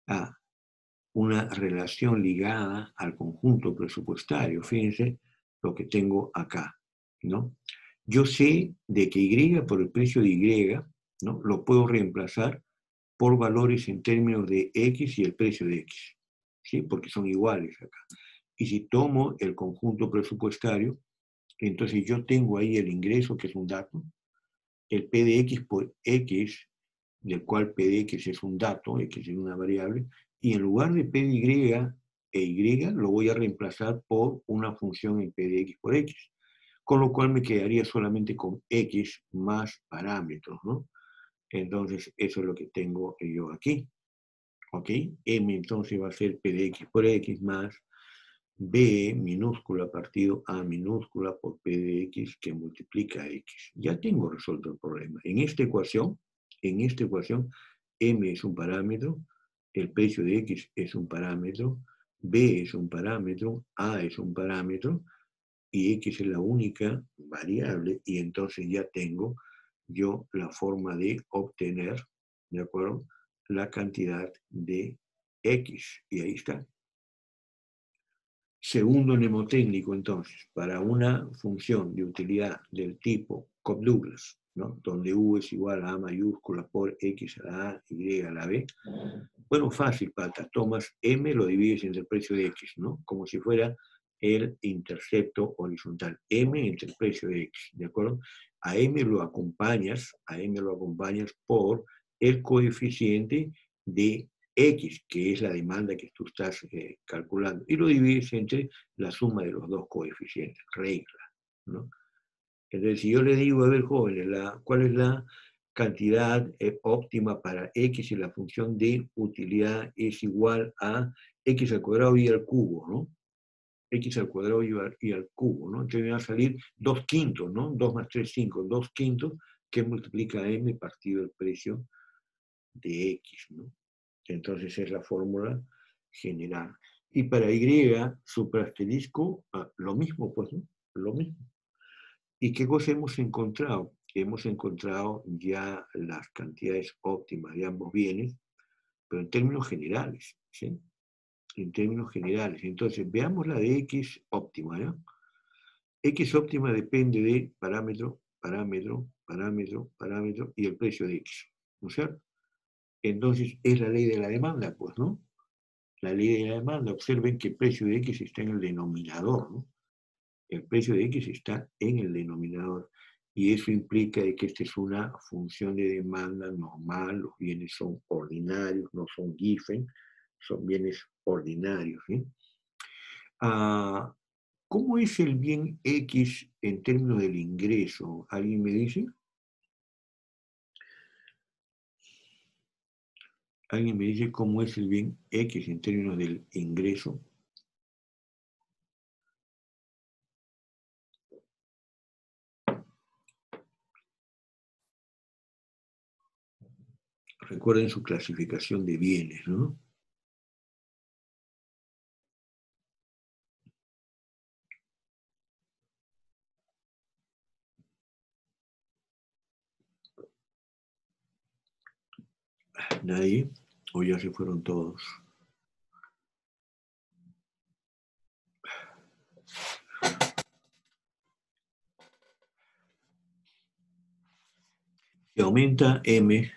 a una relación ligada al conjunto presupuestario. Fíjense lo que tengo acá, ¿no? Yo sé de que Y por el precio de Y, ¿no? Lo puedo reemplazar por valores en términos de X y el precio de X, ¿sí? porque son iguales acá. Y si tomo el conjunto presupuestario, entonces yo tengo ahí el ingreso, que es un dato, el P de X por X, del cual P de X es un dato, X es una variable, y en lugar de P de Y e Y, lo voy a reemplazar por una función en P de X por X, con lo cual me quedaría solamente con X más parámetros, ¿no? Entonces, eso es lo que tengo yo aquí. ¿Ok? M entonces va a ser P de X por X más B minúscula partido A minúscula por P de X que multiplica X. Ya tengo resuelto el problema. En esta ecuación, en esta ecuación, M es un parámetro, el precio de X es un parámetro, B es un parámetro, A es un parámetro, y X es la única variable, y entonces ya tengo yo la forma de obtener, ¿de acuerdo? La cantidad de X. Y ahí está. Segundo mnemotécnico, entonces, para una función de utilidad del tipo Cobb-Douglas, ¿no? donde U es igual a A mayúscula por X a la A, Y a la B. Bueno, fácil, pata. Tomas M, lo divides entre el precio de X, ¿no? Como si fuera el intercepto horizontal. M entre el precio de X, ¿de acuerdo? A m lo acompañas, a m lo acompañas por el coeficiente de x, que es la demanda que tú estás eh, calculando, y lo divides entre la suma de los dos coeficientes, regla. ¿no? Entonces, si yo le digo, a ver, jóvenes, ¿cuál es la cantidad eh, óptima para x y la función de utilidad es igual a x al cuadrado y al cubo, ¿no? X al cuadrado y al, cubo, ¿no? Entonces me va a salir 2 quintos, ¿no? 2 más 3, 5, 2 quintos, que multiplica m partido el precio de x, ¿no? Entonces es la fórmula general. Y para Y, suprasterisco, ah, lo mismo, pues, ¿no? Lo mismo. ¿Y qué cosa hemos encontrado? Hemos encontrado ya las cantidades óptimas de ambos bienes, pero en términos generales, ¿sí? En términos generales. Entonces, veamos la de X óptima, ¿no? X óptima depende de parámetro, parámetro, parámetro, parámetro y el precio de X, ¿no es cierto? Entonces, es la ley de la demanda, pues, ¿no? La ley de la demanda, observen que el precio de X está en el denominador, ¿no? El precio de X está en el denominador. Y eso implica que esta es una función de demanda normal, los bienes son ordinarios, no son giffen, son bienes ordinarios. ¿sí? Ah, ¿Cómo es el bien X en términos del ingreso? ¿Alguien me dice? ¿Alguien me dice cómo es el bien X en términos del ingreso? Recuerden su clasificación de bienes, ¿no? ¿Nadie? ¿O ya se fueron todos? Si aumenta M,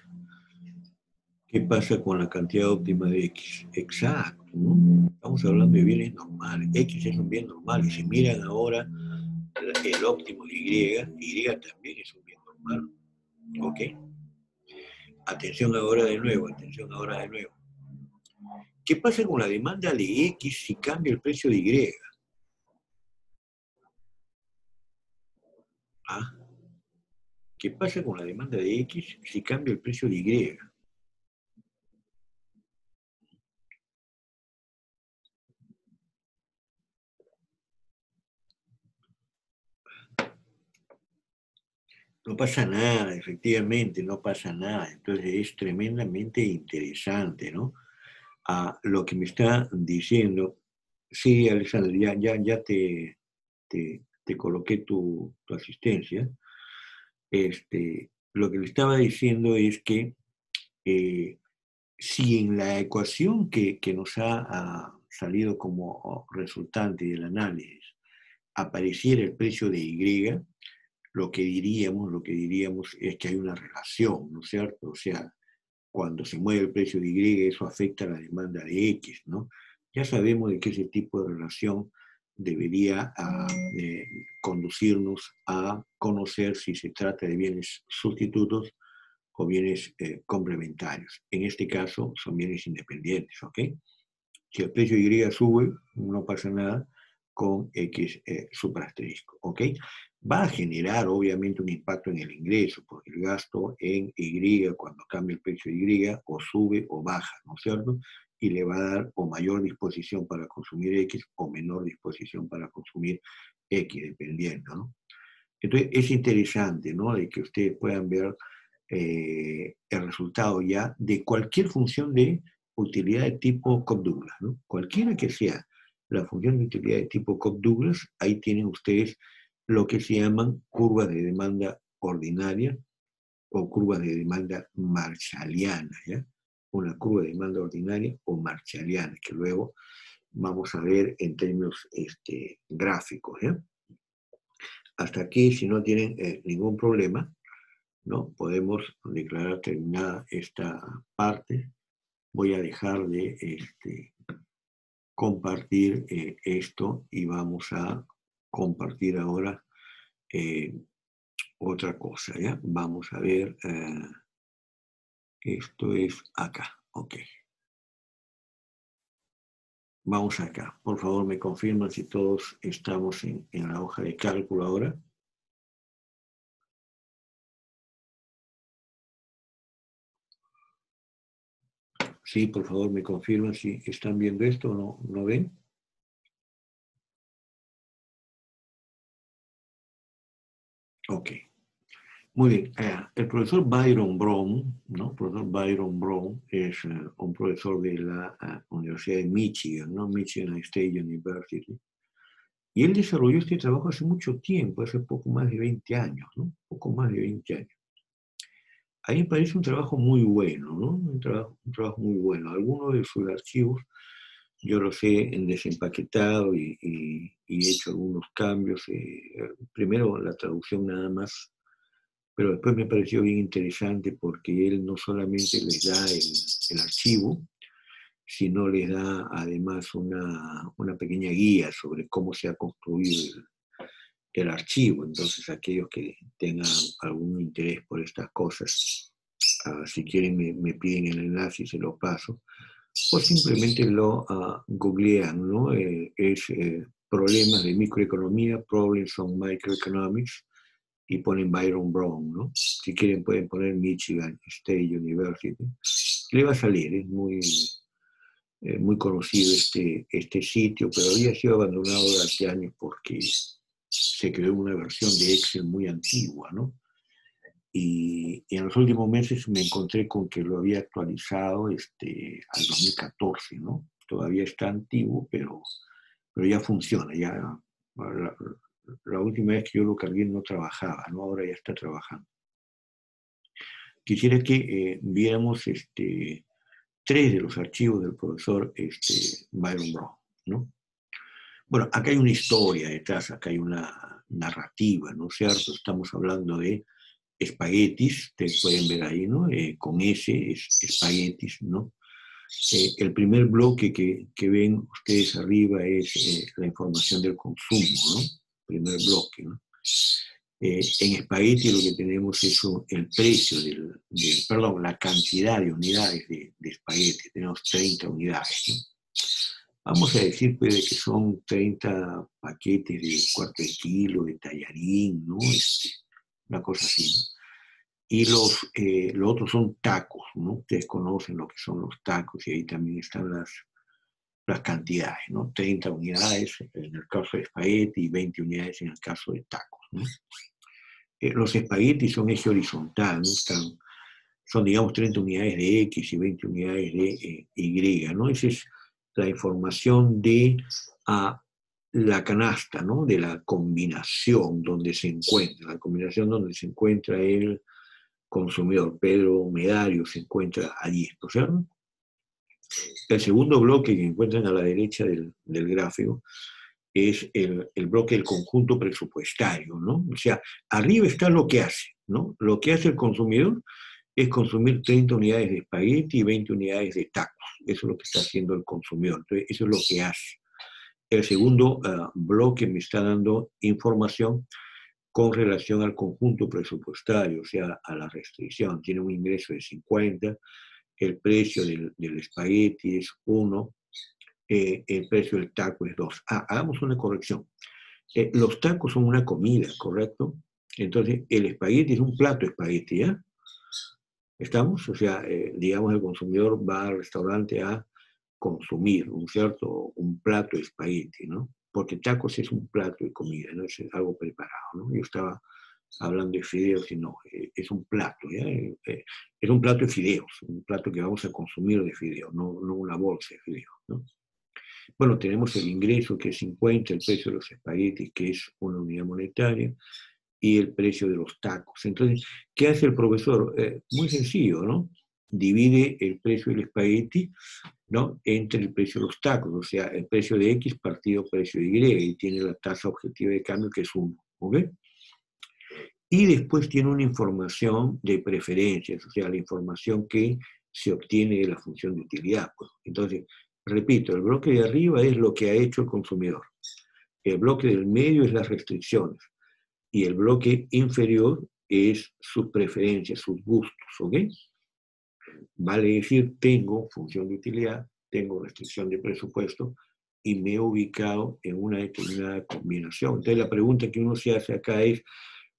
¿qué pasa con la cantidad óptima de X? Exacto, ¿no? Estamos hablando de bienes normales. X es un bien normal. Y si miran ahora el óptimo de Y, Y también es un bien normal. ¿Ok? Atención ahora de nuevo, atención ahora de nuevo. ¿Qué pasa con la demanda de X si cambia el precio de Y? ¿Ah? ¿Qué pasa con la demanda de X si cambia el precio de Y? No pasa nada, efectivamente, no pasa nada. Entonces es tremendamente interesante, ¿no? A lo que me está diciendo, sí, Alexander, ya, ya, ya te, te, coloqué tu, asistencia. Este, lo que le estaba diciendo es que eh, si en la ecuación que, nos ha, salido como resultante del análisis apareciera el precio de Y, lo que diríamos, lo que diríamos es que hay una relación, ¿no es cierto? O sea, cuando se mueve el precio de Y, eso afecta a la demanda de X, ¿no? Ya sabemos de que ese tipo de relación debería ah, conducirnos a conocer si se trata de bienes sustitutos o bienes eh, complementarios. En este caso son bienes independientes, ¿ok? Si el precio de Y sube, no pasa nada con X eh, suprasterisco, ¿ok? Va a generar obviamente un impacto en el ingreso, porque el gasto en Y, cuando cambia el precio de Y, o sube o baja, ¿no es cierto? Y le va a dar o mayor disposición para consumir X o menor disposición para consumir X, dependiendo, ¿no? Entonces, es interesante, ¿no? De que ustedes puedan ver eh, el resultado ya de cualquier función de utilidad de tipo Cobb-Douglas, ¿no? Cualquiera que sea la función de utilidad de tipo Cobb-Douglas, ahí tienen ustedes lo que se llaman curvas de demanda ordinaria o curvas de demanda marshalliana, ¿ya? Una curva de demanda ordinaria o marshalliana, que luego vamos a ver en términos este, gráficos. Hasta aquí, si no tienen eh, ningún problema, ¿no? Podemos declarar terminada esta parte. Voy a dejar de este, compartir eh, esto y vamos a compartir ahora eh, otra cosa, ¿ya? Vamos a ver, eh, esto es acá, ok. Vamos acá, por favor me confirman si todos estamos en, en la hoja de cálculo ahora. Sí, por favor me confirman si están viendo esto o no, ¿no ven? Ok. Muy bien. Eh, el profesor Byron Brown, ¿no? El profesor Byron Brown es eh, un profesor de la eh, Universidad de Michigan, ¿no? Michigan State University. Y él desarrolló este trabajo hace mucho tiempo, hace poco más de 20 años, ¿no? Poco más de 20 años. A mí me parece un trabajo muy bueno, ¿no? Un trabajo, un trabajo muy bueno. Algunos de sus archivos yo los he desempaquetado y, he hecho algunos cambios. primero la traducción nada más pero después me pareció bien interesante porque él no solamente les da el, archivo, sino les da además una, pequeña guía sobre cómo se ha construido el, archivo. Entonces, aquellos que tengan algún interés por estas cosas, ah, si quieren me, piden el enlace y se lo paso, o simplemente lo uh, googlean, ¿no? Eh, es eh, problemas de microeconomía, Problems on Microeconomics, y ponen Byron Brown, ¿no? Si quieren pueden poner Michigan State University. Le va a salir, es muy, eh, muy conocido este, este sitio, pero había sido abandonado durante años porque se creó una versión de Excel muy antigua, ¿no? Y, en los últimos meses me encontré con que lo había actualizado este, al 2014, ¿no? Todavía está antiguo, pero, pero ya funciona, ya la última vez que yo lo cargué no trabajaba, ¿no? ahora ya está trabajando. Quisiera que eh, viéramos este, tres de los archivos del profesor este, Byron Brown. ¿no? Bueno, acá hay una historia detrás, acá hay una narrativa, ¿no es cierto? Estamos hablando de espaguetis, ustedes pueden ver ahí, ¿no? Eh, con ese es espaguetis, ¿no? Eh, el primer bloque que, que, ven ustedes arriba es la información del consumo, ¿no? primer bloque. Eh, en espagueti lo que tenemos es el precio del, perdón, la cantidad de unidades de, de espagueti. Tenemos 30 unidades. Vamos a decir pues, que son 30 paquetes de cuarto de kilo, de tallarín, ¿no? Este, una cosa así. Y los, eh, los otros son tacos, ¿no? Ustedes conocen lo que son los tacos y ahí también están las, las cantidades, ¿no? 30 unidades en el caso de espagueti y 20 unidades en el caso de tacos. Eh, los espaguetis son eje horizontal, ¿no? Están, son, digamos, 30 unidades de X y 20 unidades de eh, Y, ¿no? Esa es la información de a la canasta, ¿no? De la combinación donde se encuentra, la combinación donde se encuentra el consumidor. Pedro Medario se encuentra allí, ¿no es cierto? El segundo bloque que encuentran a la derecha del, gráfico es el, bloque del conjunto presupuestario, ¿no? O sea, arriba está lo que hace, ¿no? Lo que hace el consumidor es consumir 30 unidades de espagueti y 20 unidades de tacos. Eso es lo que está haciendo el consumidor. Entonces, eso es lo que hace. El segundo ah, bloque me está dando información con relación al conjunto presupuestario, o sea, a la restricción. Tiene un ingreso de 50, el precio del, espagueti es 1, eh, el precio del taco es 2. Ah, hagamos una corrección. Eh, los tacos son una comida, ¿correcto? Entonces, el espagueti es un plato espagueti, ¿ya? ¿Estamos? O sea, eh, digamos, el consumidor va al restaurante a consumir, un cierto, un plato de espagueti, ¿no? Porque tacos es un plato de comida, no es algo preparado, ¿no? Yo estaba hablando de fideos, sino eh, es un plato, eh, eh, es un plato de fideos, un plato que vamos a consumir de fideos, no, no una bolsa de fideos. Bueno, tenemos el ingreso que es 50, el precio de los espaguetis que es una unidad monetaria y el precio de los tacos. Entonces, ¿qué hace el profesor? muy sencillo, ¿no? Divide el precio del espagueti ¿no? entre el precio de los tacos, o sea, el precio de X partido precio de Y, y tiene la tasa objetiva de cambio que es 1. ¿ok? Y después tiene una información de preferencias, o sea, la información que se obtiene de la función de utilidad. Pues. Entonces, repito, el bloque de arriba es lo que ha hecho el consumidor. El bloque del medio es las restricciones. Y el bloque inferior es sus preferencias, sus gustos. ¿ok? Vale decir, tengo función de utilidad, tengo restricción de presupuesto y me he ubicado en una determinada combinación. Entonces, la pregunta que uno se hace acá es,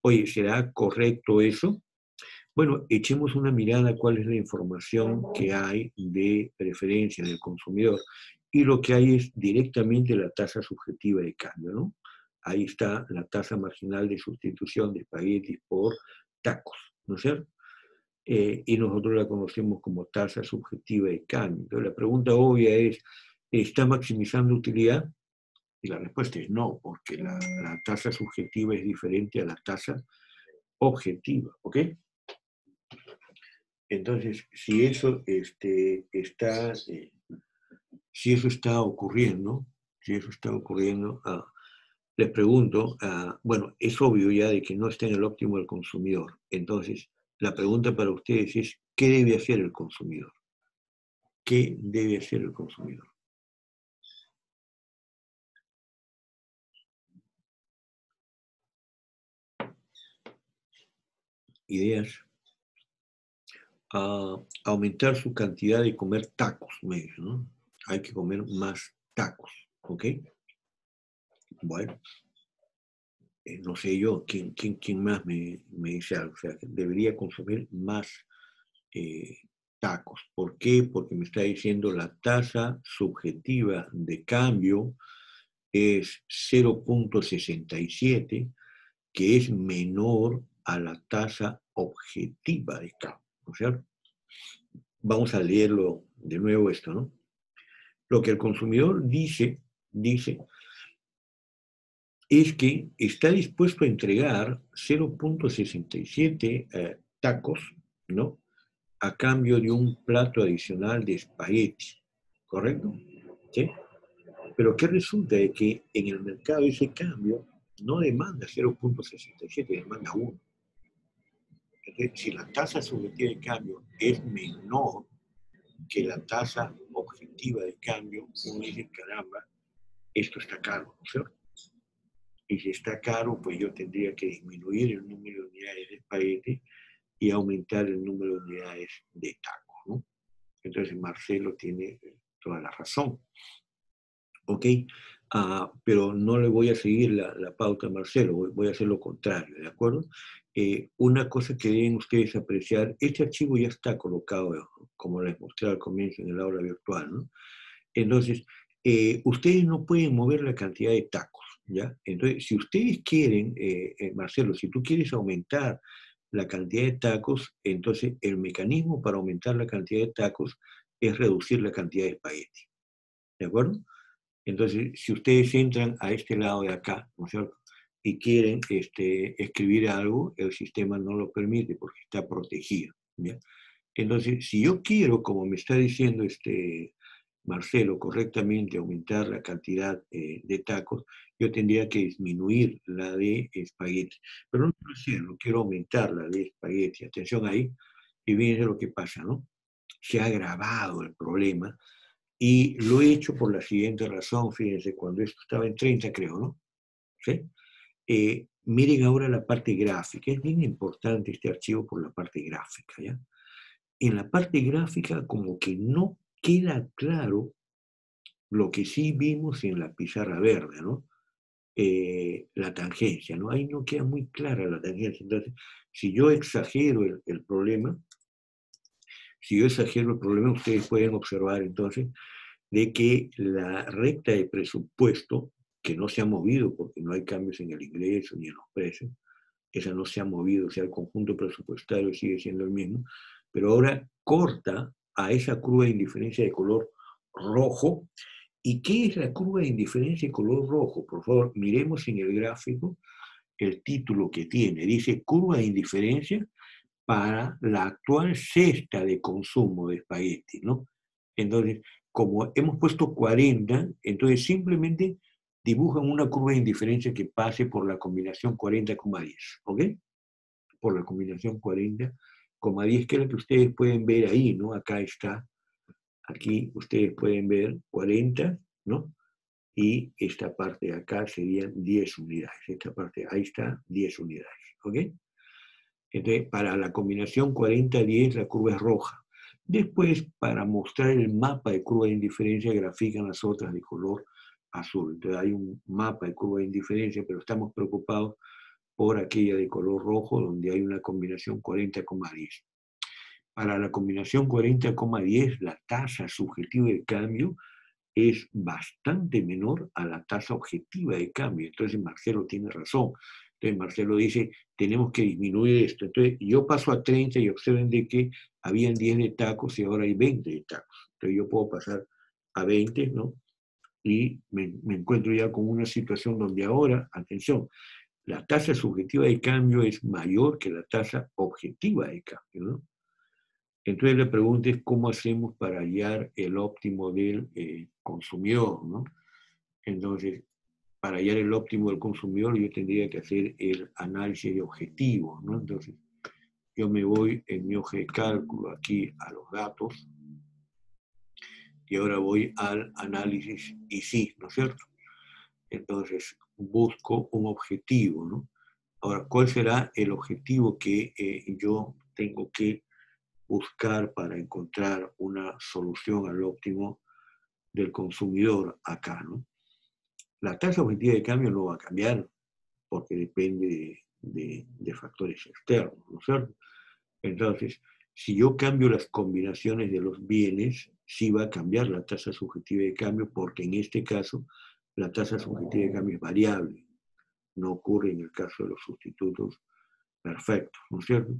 oye, ¿será correcto eso? Bueno, echemos una mirada a cuál es la información que hay de preferencia del consumidor. Y lo que hay es directamente la tasa subjetiva de cambio, ¿no? Ahí está la tasa marginal de sustitución de espaguetis por tacos, ¿no es cierto? Eh, y nosotros la conocemos como tasa subjetiva de cambio. Entonces la pregunta obvia es, ¿está maximizando utilidad? Y la respuesta es no, porque la, la tasa subjetiva es diferente a la tasa objetiva, ¿ok? Entonces, si eso este, está, eh, si eso está ocurriendo, si eso está ocurriendo, ah, le pregunto, ah, bueno, es obvio ya de que no está en el óptimo del consumidor. Entonces, la pregunta para ustedes es, ¿qué debe hacer el consumidor? ¿Qué debe hacer el consumidor? Ideas. Ah, aumentar su cantidad de comer tacos, ¿no? Hay que comer más tacos, ¿ok? Bueno, eh, no sé yo, ¿quién, quién, quién más me, me, dice algo? O sea, debería consumir más eh, tacos. ¿Por qué? Porque me está diciendo la tasa subjetiva de cambio es 0.67, que es menor a la tasa objetiva de cambio. ¿no es cierto? Vamos a leerlo de nuevo esto, ¿no? Lo que el consumidor dice, dice, es que está dispuesto a entregar 0.67 eh, tacos, ¿no? A cambio de un plato adicional de espagueti, ¿correcto? ¿Sí? Pero ¿qué resulta? De que en el mercado ese cambio no demanda 0.67, demanda 1. Si la tasa subjetiva de cambio es menor que la tasa objetiva de cambio, uno dice, caramba, esto está caro, ¿no es cierto? Y si está caro, pues yo tendría que disminuir el número de unidades de espagueti y aumentar el número de unidades de taco, ¿no? Entonces Marcelo tiene toda la razón. ¿Ok? Uh, pero no le voy a seguir la, la pauta a Marcelo, voy, voy, a hacer lo contrario, ¿de acuerdo? Eh, una cosa que deben ustedes apreciar, este archivo ya está colocado, como les mostré al comienzo en el aula virtual, ¿no? Entonces, eh, ustedes no pueden mover la cantidad de tacos, ¿ya? Entonces, si ustedes quieren, eh, eh, Marcelo, si tú quieres aumentar la cantidad de tacos, entonces el mecanismo para aumentar la cantidad de tacos es reducir la cantidad de espagueti, ¿de acuerdo? Entonces, si ustedes entran a este lado de acá, ¿no es cierto? Y quieren este, escribir algo, el sistema no lo permite porque está protegido. ¿ya? Entonces, si yo quiero, como me está diciendo este Marcelo, correctamente aumentar la cantidad eh, de tacos, yo tendría que disminuir la de espagueti. Pero no quiero hacerlo, quiero aumentar la de espagueti. Atención ahí, y fíjense lo que pasa, ¿no? Se ha agravado el problema y lo he hecho por la siguiente razón, fíjense, cuando esto estaba en 30 creo, ¿no? ¿Sí? Eh, miren ahora la parte gráfica, es bien importante este archivo por la parte gráfica, ¿ya? En la parte gráfica como que no queda claro lo que sí vimos en la pizarra verde, ¿no? Eh, la tangencia, ¿no? Ahí no queda muy clara la tangencia. Entonces, si yo exagero el, el problema, si yo exagero el problema, ustedes pueden observar entonces de que la recta de presupuesto, que no se ha movido porque no hay cambios en el ingreso ni en los precios, esa no se ha movido, o sea, el conjunto presupuestario sigue siendo el mismo, pero ahora corta a esa de indiferencia de color rojo. ¿Y qué es la de indiferencia de color rojo? Por favor, miremos en el gráfico el título que tiene. Dice curva de indiferencia para la actual cesta de consumo de espagueti, ¿no? Entonces, como hemos puesto 40, entonces simplemente dibujan una curva de indiferencia que pase por la combinación 40,10, ¿ok? Por la combinación 40,10, es la que ustedes pueden ver ahí, ¿no? Acá está, aquí ustedes pueden ver 40, ¿no? Y esta parte de acá serían 10 unidades. Esta parte, ahí está, 10 unidades, ¿ok? Entonces, para la combinación 40-10 la curva es roja. Después, para mostrar el mapa de curva de indiferencia, grafican las otras de color azul. Entonces hay un mapa de curva de indiferencia, pero estamos preocupados por aquella de color rojo, donde hay una combinación 40,10. Para la combinación 40,10, la tasa subjetiva de cambio es bastante menor a la tasa objetiva de cambio. Entonces Marcelo tiene razón. Entonces Marcelo dice, tenemos que disminuir esto. Entonces yo paso a 30 y observen de que habían 10 de tacos y ahora hay 20 de tacos. Entonces yo puedo pasar a 20, ¿no? Y me, me encuentro ya con una situación donde ahora, atención, la tasa subjetiva de cambio es mayor que la tasa objetiva de cambio, ¿no? Entonces la pregunta es cómo hacemos para hallar el óptimo del eh, consumidor, ¿no? Entonces, para hallar el óptimo del consumidor yo tendría que hacer el análisis de objetivos, ¿no? Entonces, yo me voy en mi hoja de cálculo aquí a los datos y ahora voy al análisis y sí, ¿no es cierto? Entonces, busco un objetivo, ¿no? Ahora, ¿cuál será el objetivo que eh, yo tengo que buscar para encontrar una solución al óptimo del consumidor acá, ¿no? La tasa objetiva de cambio no va a cambiar porque depende de, de, factores externos, ¿no es cierto? Entonces, si yo cambio las combinaciones de los bienes, sí va a cambiar la tasa subjetiva de cambio porque en este caso la tasa subjetiva de cambio es variable. No ocurre en el caso de los sustitutos perfectos, ¿no es cierto?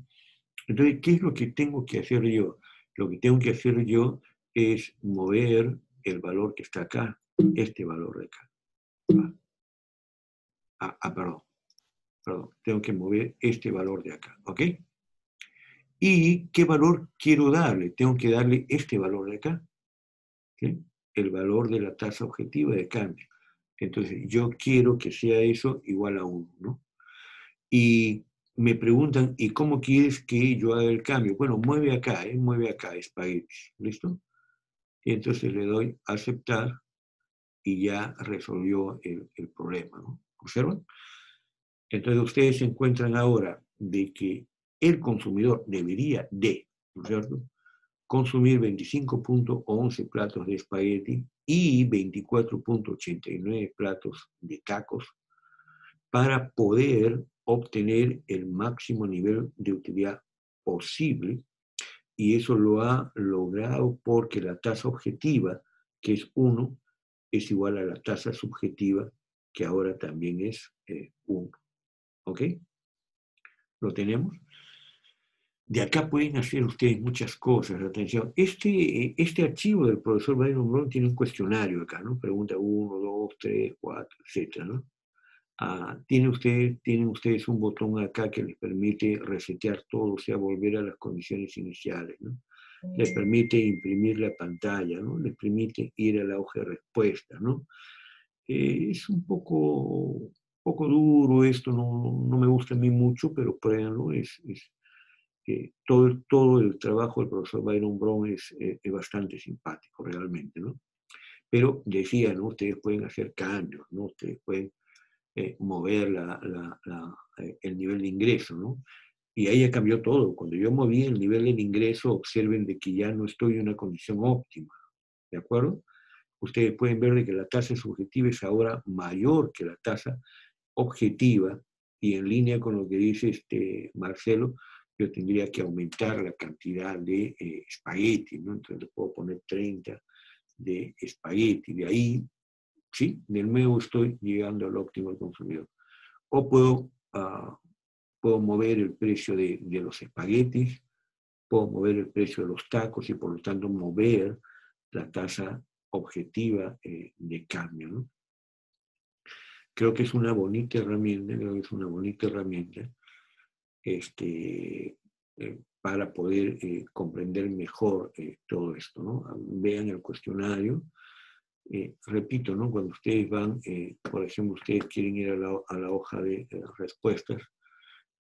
Entonces, ¿qué es lo que tengo que hacer yo? Lo que tengo que hacer yo es mover el valor que está acá, este valor de acá. Ah, ah, perdón. Perdón, tengo que mover este valor de acá, ¿ok? ¿Y qué valor quiero darle? Tengo que darle este valor de acá, ¿sí? el valor de la tasa objetiva de cambio. Entonces, yo quiero que sea eso igual a 1, ¿no? Y me preguntan, ¿y cómo quieres que yo haga el cambio? Bueno, mueve acá, ¿eh? mueve acá, espagueti, ¿listo? Y entonces le doy aceptar y ya resolvió el, el problema, ¿no? ¿Observan? Entonces ustedes se encuentran ahora de que el consumidor debería de, ¿no es cierto?, consumir 25.11 platos de espagueti y 24.89 platos de tacos para poder obtener el máximo nivel de utilidad posible y eso lo ha logrado porque la tasa objetiva, que es 1, es igual a la tasa subjetiva, que ahora también es 1. Eh, ¿Ok? ¿Lo tenemos? De acá pueden hacer ustedes muchas cosas. Atención, este, este archivo del profesor Byron Brown tiene un cuestionario acá, ¿no? Pregunta 1, 2, 3, 4, etcétera, ¿no? Ah, tiene usted, tienen ustedes un botón acá que les permite resetear todo, o sea, volver a las condiciones iniciales, ¿no? Les permite imprimir la pantalla, ¿no? Les permite ir a la hoja de respuesta, ¿no? Eh, es un poco, poco duro esto, no, no, me gusta a mí mucho, pero pruébanlo, es, es eh, todo, todo el trabajo del profesor Byron Brown es, eh, es bastante simpático realmente, ¿no? Pero decía, ¿no? Ustedes pueden hacer cambios, ¿no? Ustedes pueden eh, mover la, la, eh, el nivel de ingreso, ¿no? Y ahí ya cambió todo. Cuando yo moví el nivel del ingreso, observen de que ya no estoy en una condición óptima, ¿de acuerdo? Ustedes pueden ver de que la tasa subjetiva es ahora mayor que la tasa objetiva y en línea con lo que dice este Marcelo, yo tendría que aumentar la cantidad de eh, espagueti, ¿no? Entonces puedo poner 30 de espagueti. De ahí ¿sí? Del nuevo estoy llegando al óptimo del consumidor. O puedo, uh, puedo mover el precio de, de, los espaguetis, puedo mover el precio de los tacos y por lo tanto mover la tasa objetiva eh, de cambio. ¿no? Creo que es una bonita herramienta, creo que es una bonita herramienta este, eh, para poder eh, comprender mejor eh, todo esto. ¿no? Vean el cuestionario, eh, repito, ¿no? cuando ustedes van, eh, por ejemplo, ustedes quieren ir a la, a la hoja de eh, respuestas,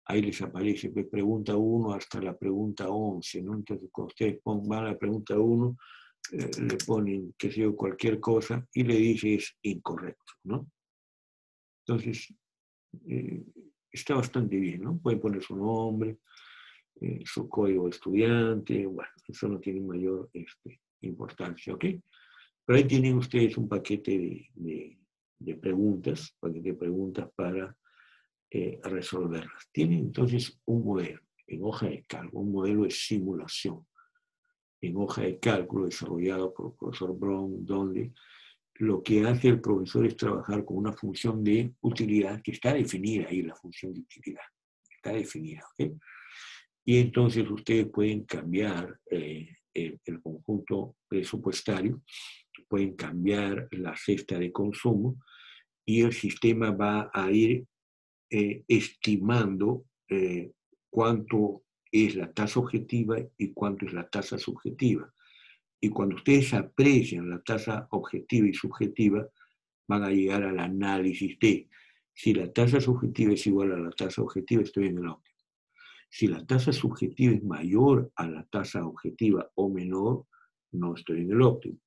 ahí les aparece pues, pregunta 1 hasta la pregunta 11, ¿no? Entonces, cuando ustedes van a la pregunta 1, le ponen, que sea cualquier cosa y le dice es incorrecto, ¿no? Entonces, está bastante bien, ¿no? Pueden poner su nombre, su código de estudiante, bueno, eso no tiene mayor este, importancia, ¿ok? Pero ahí tienen ustedes un paquete de, de, preguntas, paquete de preguntas para eh, resolverlas. Tienen entonces un modelo en hoja de cálculo, un modelo de simulación en hoja de cálculo desarrollado por el profesor Brown Donnelly lo que hace el profesor es trabajar con una función de utilidad que está definida ahí, la función de utilidad. Está definida, ¿ok? Y entonces ustedes pueden cambiar eh, el, conjunto presupuestario, pueden cambiar la cesta de consumo y el sistema va a ir eh, estimando eh, cuánto es la tasa objetiva y cuánto es la tasa subjetiva. Y cuando ustedes aprecian la tasa objetiva y subjetiva, van a llegar al análisis de si la tasa subjetiva es igual a la tasa objetiva, estoy en el óptimo. Si la tasa subjetiva es mayor a la tasa objetiva o menor, no estoy en el óptimo.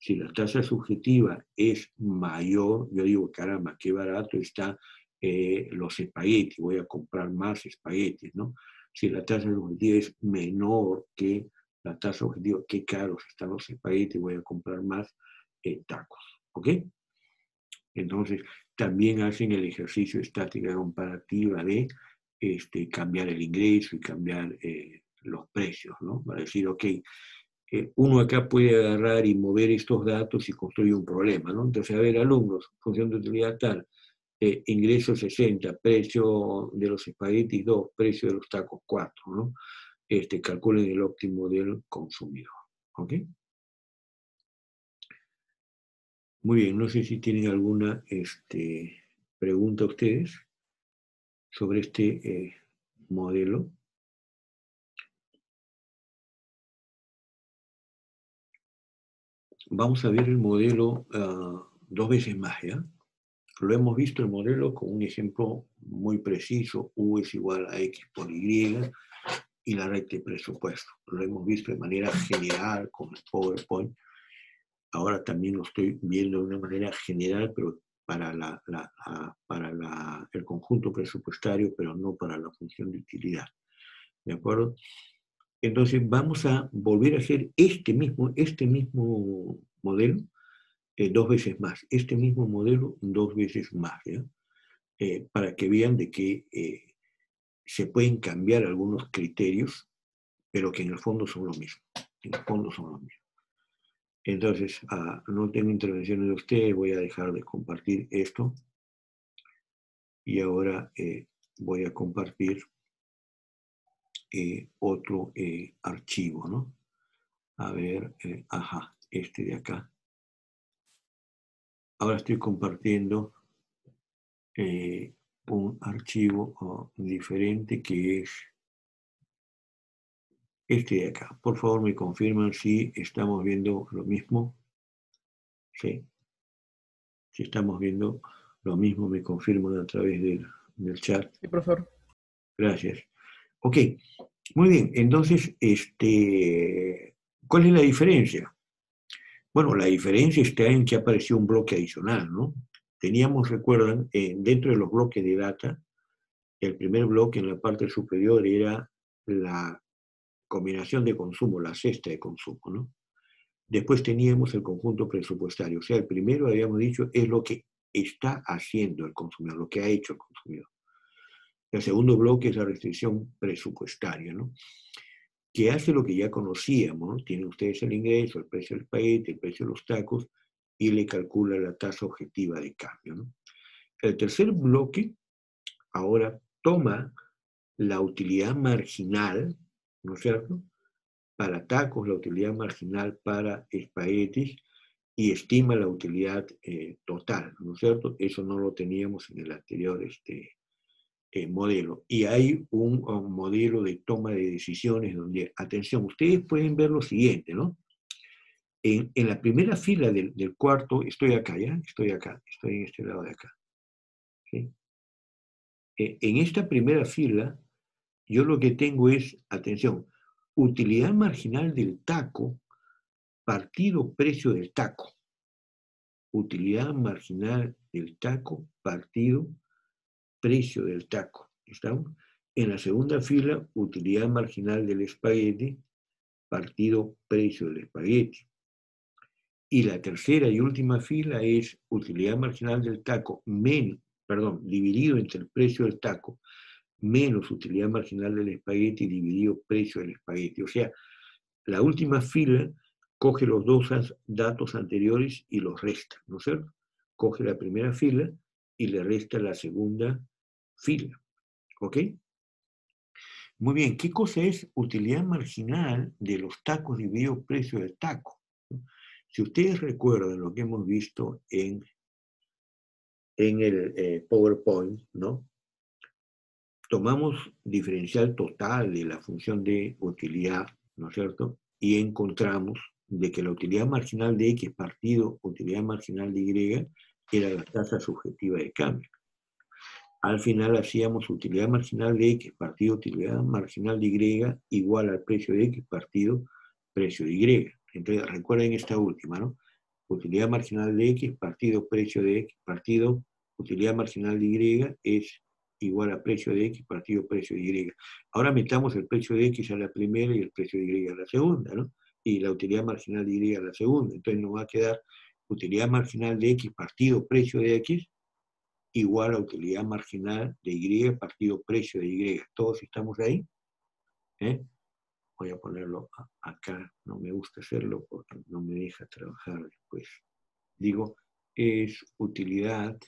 Si la tasa subjetiva es mayor, yo digo, caramba, qué barato está eh, los espaguetis, voy a comprar más espaguetis, ¿no? Si la tasa subjetiva es menor que la tasa objetiva, qué caros están los espaguetis, voy a comprar más eh, tacos, ¿ok? Entonces, también hacen el ejercicio estática comparativa de este, cambiar el ingreso y cambiar eh, los precios, ¿no? Para decir, ok, eh, uno acá puede agarrar y mover estos datos y construir un problema, ¿no? Entonces, a ver, alumnos, función de utilidad tal, ingreso 60, precio de los espaguetis 2, precio de los tacos 4, ¿no? Este, calculen el óptimo del consumidor, ¿ok? Muy bien, no sé si tienen alguna este, pregunta ustedes sobre este eh, modelo. Vamos a ver el modelo ah, dos veces más, ¿ya? Lo hemos visto el modelo con un ejemplo muy preciso, U es igual a X por Y, y la recta de presupuesto. Lo hemos visto de manera general con el PowerPoint. Ahora también lo estoy viendo de una manera general, pero para, la, para la, el conjunto presupuestario, pero no para la función de utilidad. ¿De acuerdo? Entonces vamos a volver a hacer este mismo, este mismo modelo eh, dos veces más, este mismo modelo dos veces más, ¿ya? Eh, para que vean de que eh, se pueden cambiar algunos criterios, pero que en el fondo son lo mismo. En el fondo son lo mismo. Entonces, ah, no tengo intervenciones de ustedes, voy a dejar de compartir esto. Y ahora voy a compartir otro archivo, ¿no? A ver, ajá, este de acá. Ahora estoy compartiendo eh, un archivo oh, diferente que es este de acá. Por favor, me confirman si estamos viendo lo mismo. Sí. Si estamos viendo lo mismo, me confirman a través del, del chat.
Sí, profesor.
Gracias. Ok, muy bien. Entonces, este, ¿cuál es la diferencia? Bueno, la diferencia está en que apareció un bloque adicional, ¿no? Teníamos, recuerdan, eh, dentro de los bloques de data, el primer bloque en la parte superior era la combinación de consumo, la cesta de consumo, ¿no? Después teníamos el conjunto presupuestario. O sea, el primero, habíamos dicho, es lo que está haciendo el consumidor, lo que ha hecho el consumidor. El segundo bloque es la restricción presupuestaria, ¿no? que hace lo que ya conocíamos, tienen ustedes el ingreso, el precio del paquete, el precio de los tacos, y le calcula la tasa objetiva de cambio. El tercer bloque ahora toma la utilidad marginal, ¿no es cierto? Para tacos, la utilidad marginal para espaguetis y estima la utilidad eh, total, ¿no es cierto? Eso no lo teníamos en el anterior este, eh, modelo. Y hay un, modelo de toma de decisiones donde, atención, ustedes pueden ver lo siguiente, ¿no? En, en la primera fila del, del, cuarto, estoy acá, ¿ya? Estoy acá, estoy en este lado de acá. ¿sí? Eh, en esta primera fila, yo lo que tengo es, atención, utilidad marginal del taco partido precio del taco. Utilidad marginal del taco partido precio del taco. ¿Estamos? En la segunda fila, utilidad marginal del espagueti, partido precio del espagueti. Y la tercera y última fila es utilidad marginal del taco, menos, perdón, dividido entre el precio del taco, menos utilidad marginal del espagueti dividido precio del espagueti. O sea, la última fila coge los dos datos anteriores y los resta, ¿no es cierto? Coge la primera fila y le resta la segunda fila. ¿Ok? Muy bien, ¿qué cosa es utilidad marginal de los tacos dividido precio del taco? Si ustedes recuerdan lo que hemos visto en, en el eh, PowerPoint, ¿no? Tomamos diferencial total de la función de utilidad, ¿no es cierto? Y encontramos de que la utilidad marginal de X partido utilidad marginal de Y era la tasa subjetiva de cambio. Al final hacíamos utilidad marginal de X partido utilidad marginal de Y igual al precio de X partido precio de Y. Entonces recuerden esta última, ¿no? Utilidad marginal de X partido precio de X partido utilidad marginal de Y es igual a precio de X partido precio de Y. Ahora metamos el precio de X a la primera y el precio de Y a la segunda, ¿no? Y la utilidad marginal de Y a la segunda. Entonces nos va a quedar utilidad marginal de X partido precio de X igual a utilidad marginal de Y partido precio de Y. ¿Todos estamos ahí? ¿Eh? Voy a ponerlo acá. No me gusta hacerlo porque no me deja trabajar después. Digo, es utilidad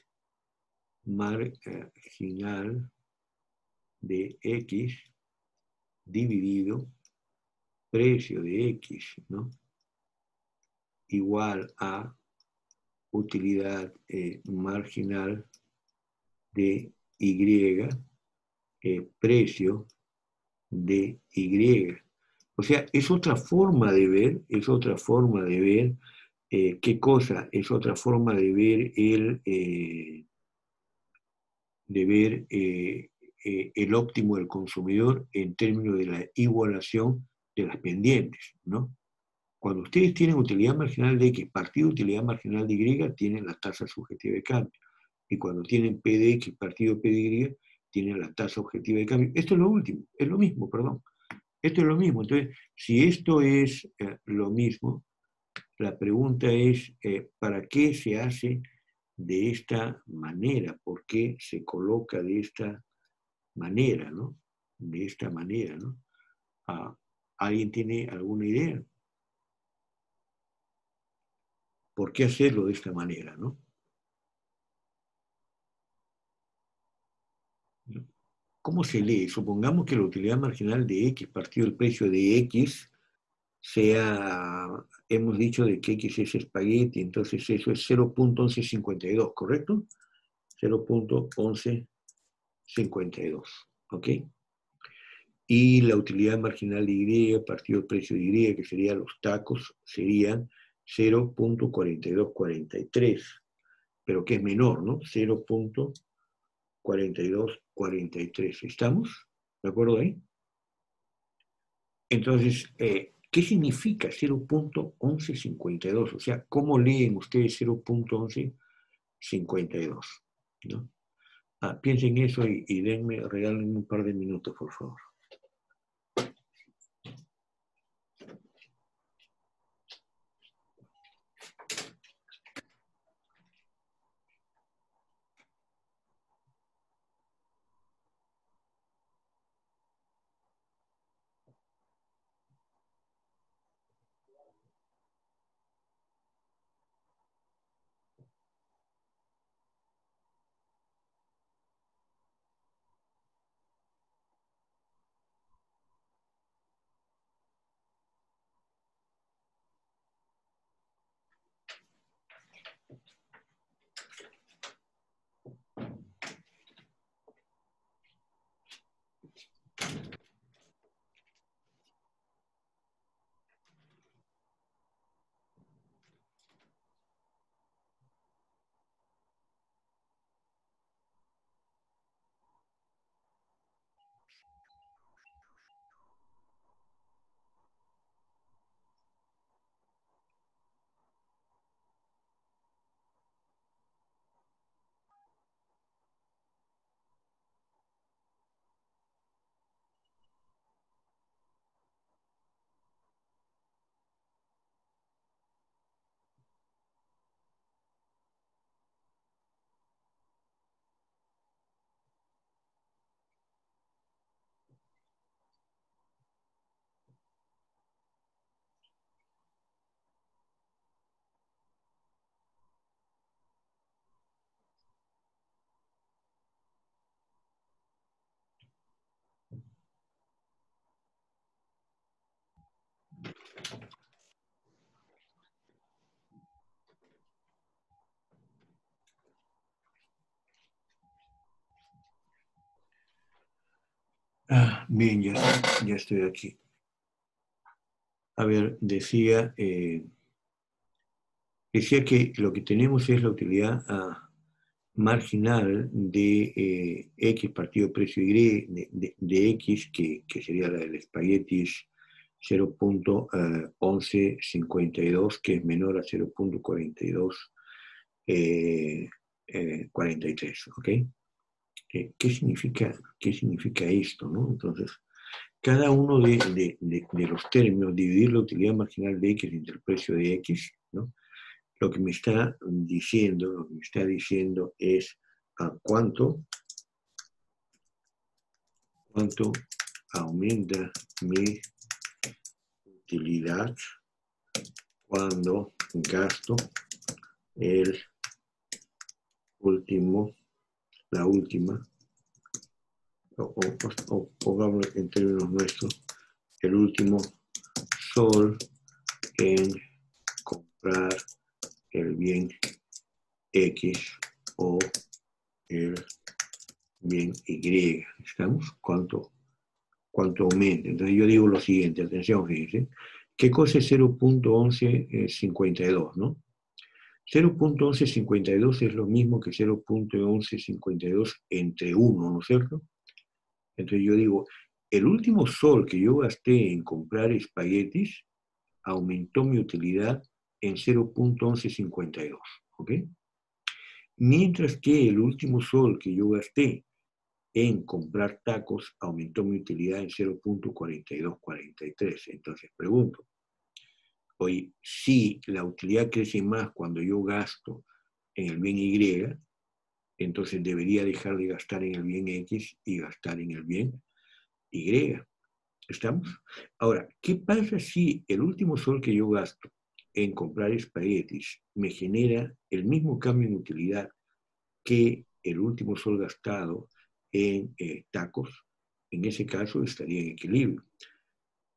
marginal de X dividido precio de X, ¿no? Igual a utilidad eh, marginal de Y, eh, precio de Y. O sea, es otra forma de ver, es otra forma de ver eh, qué cosa, es otra forma de ver el, eh, de ver el óptimo del consumidor en términos de la igualación de las pendientes, ¿no? Cuando ustedes tienen utilidad marginal de X partido utilidad marginal de Y, tienen la tasa subjetiva de cambio y cuando tienen P de X partido P de Y, tienen la tasa objetiva de cambio. Esto es lo último, es lo mismo, perdón. Esto es lo mismo. Entonces, si esto es eh, lo mismo, la pregunta es, eh, ¿para qué se hace de esta manera? ¿Por qué se coloca de esta manera, no? De esta manera, ¿no? Ah, ¿Alguien tiene alguna idea? ¿Por qué hacerlo de esta manera, no? ¿Cómo se lee? Supongamos que la utilidad marginal de X partido del precio de X sea, hemos dicho de que X es espagueti, entonces eso es 0.1152, ¿correcto? 0.1152, ¿ok? Y la utilidad marginal de Y partido del precio de Y, que serían los tacos, serían 0.4243, pero que es menor, ¿no? 0.42 43. ¿Estamos? ¿De acuerdo ahí? Entonces, eh, ¿qué significa 0.1152? O sea, ¿cómo leen ustedes 0.1152? ¿No? Ah, piensen eso y, y denme, regalen un par de minutos, por favor. Ah, bien, ya, ya estoy aquí. A ver, decía, eh, decía que lo que tenemos es la utilidad ah, marginal de eh, X partido precio Y, de, X, que, sería la del espaguetis 0.1152, que es menor a 0.42 eh, 43, ¿ok? ¿Qué, ¿Qué, significa, ¿Qué significa esto? ¿no? Entonces, cada uno de, de, de, de, los términos, dividir la utilidad marginal de X entre el precio de X, ¿no? lo que me está diciendo, lo que me está diciendo es a cuánto, cuánto aumenta mi utilidad cuando gasto el último, la última, o, o, pongamos en términos nuestros, el último sol en comprar el bien X o el bien Y. ¿Estamos? ¿Cuánto, cuánto aumenta? Entonces yo digo lo siguiente, atención, fíjense. ¿Qué cosa es 0.1152, no? 0.1152 es lo mismo que 0.1152 entre 1, ¿no es cierto? Entonces yo digo, el último sol que yo gasté en comprar espaguetis aumentó mi utilidad en 0.1152, ¿ok? Mientras que el último sol que yo gasté en comprar tacos aumentó mi utilidad en 0.4243. Entonces pregunto, Oye, si la utilidad crece más cuando yo gasto en el bien Y, entonces debería dejar de gastar en el bien X y gastar en el bien Y. ¿Estamos? Ahora, ¿qué pasa si el último sol que yo gasto en comprar espaguetis me genera el mismo cambio en utilidad que el último sol gastado en eh, tacos? En ese caso estaría en equilibrio.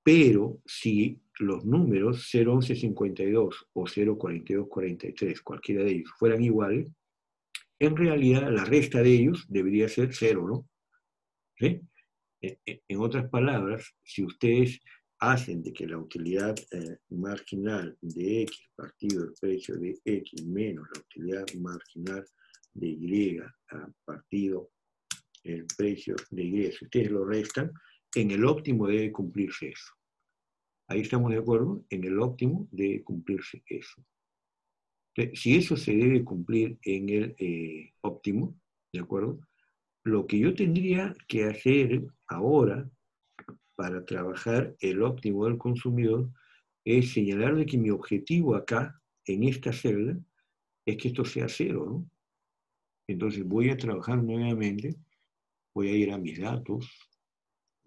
Pero si los números 01152 o 04243, cualquiera de ellos, fueran iguales, en realidad la resta de ellos debería ser cero, ¿no? ¿Sí? En otras palabras, si ustedes hacen de que la utilidad eh, marginal de X partido el precio de X menos la utilidad marginal de Y partido el precio de Y, si ustedes lo restan, en el óptimo debe cumplirse eso. Ahí estamos de acuerdo, en el óptimo debe cumplirse eso. Si eso se debe cumplir en el eh, óptimo, ¿de acuerdo? Lo que yo tendría que hacer ahora para trabajar el óptimo del consumidor es señalarle que mi objetivo acá, en esta celda, es que esto sea cero, ¿no? Entonces voy a trabajar nuevamente, voy a ir a mis datos,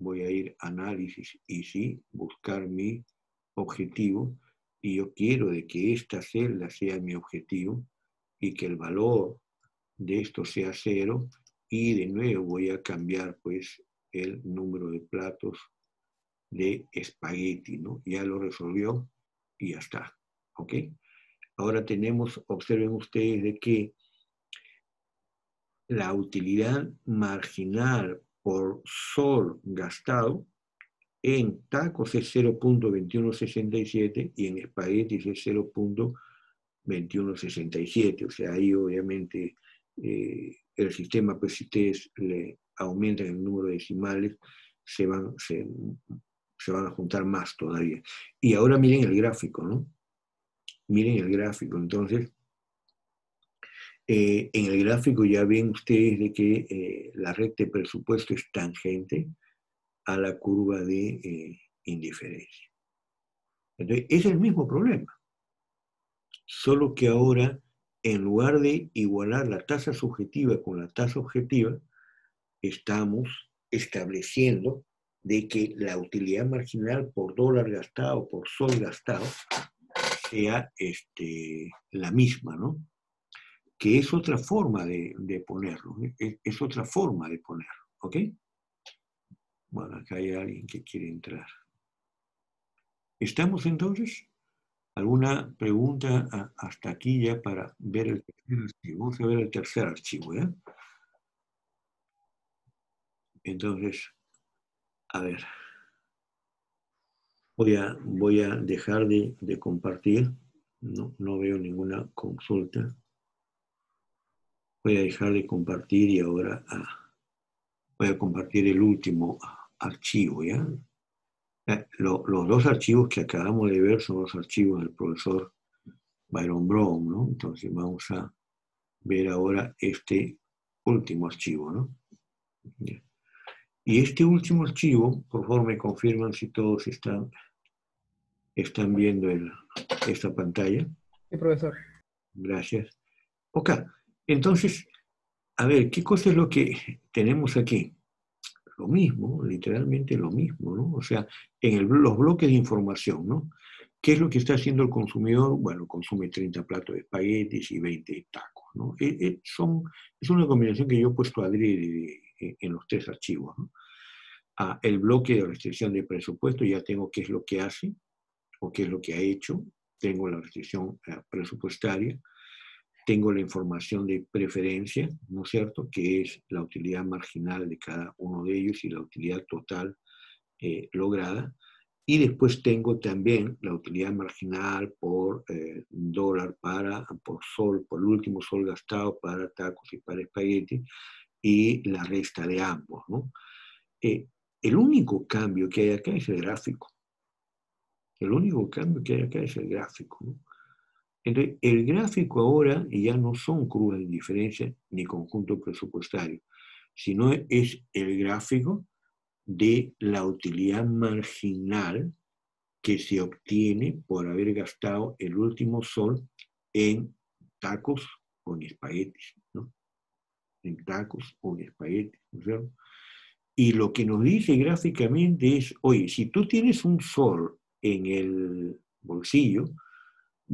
voy a ir a análisis y sí, buscar mi objetivo y yo quiero de que esta celda sea mi objetivo y que el valor de esto sea cero y de nuevo voy a cambiar pues el número de platos de espagueti, ¿no? Ya lo resolvió y ya está, ¿ok? Ahora tenemos, observen ustedes de que la utilidad marginal por sol gastado en tacos es 0.2167 y en espaguetis es 0.2167. O sea, ahí obviamente eh, el sistema, pues si ustedes le aumentan el número de decimales, se van, se, se van a juntar más todavía. Y ahora miren el gráfico, ¿no? Miren el gráfico. Entonces, eh, en el gráfico ya ven ustedes de que eh, la recta de presupuesto es tangente a la curva de eh, indiferencia. Entonces, es el mismo problema. Solo que ahora, en lugar de igualar la tasa subjetiva con la tasa objetiva, estamos estableciendo de que la utilidad marginal por dólar gastado, por sol gastado, sea este, la misma, ¿no? Que es otra forma de, ponerlo, ¿eh? es, otra forma de ponerlo, ¿ok? Bueno, acá hay alguien que quiere entrar. ¿Estamos entonces? ¿Alguna pregunta hasta aquí ya para ver el tercer archivo? Vamos a ver el tercer archivo, ¿ya? Entonces, A ver. Voy a, voy a dejar de, de compartir. No, no veo ninguna consulta. Voy a dejar de compartir y ahora ah, voy a compartir el último archivo, ¿ya? Eh, lo- los dos archivos que acabamos de ver son los archivos del profesor Byron Brown, ¿no? Entonces vamos a ver ahora este último archivo, ¿no? Ya. Y este último archivo, por favor me confirman si todos están, están viendo el- esta pantalla.
Sí, profesor.
Gracias. Ok, entonces, a ver, ¿qué cosa es lo que tenemos aquí? Lo mismo, literalmente lo mismo, ¿no? O sea, en los bloques de información, ¿no? ¿Qué es lo que está haciendo el consumidor? Bueno, consume 30 platos de espaguetis y 20 tacos, ¿no? Eh, eh, es una combinación que yo he puesto a adrede en, en los tres archivos, ¿no? Ah, el bloque de restricción de presupuesto, ya tengo qué es lo que hace o qué es lo que ha hecho, tengo la restricción eh, presupuestaria, tengo la información de preferencia, ¿no es cierto?, que es la utilidad marginal de cada uno de ellos y la utilidad total eh, lograda. Y después tengo también la utilidad marginal por eh, dólar para, por sol, por el último sol gastado para tacos y para espagueti, y la resta de ambos, ¿no? Eh, el único cambio que hay acá es el gráfico. El único cambio que hay acá es el gráfico, ¿no? Entonces, el gráfico ahora ya no son crudas de diferencia ni conjunto presupuestario, sino es el gráfico de la utilidad marginal que se obtiene por haber gastado el último sol en tacos en espaguetis, ¿no? En tacos en espaguetis, ¿no es cierto? Y lo que nos dice gráficamente es, oye, si tú tienes un sol en el bolsillo,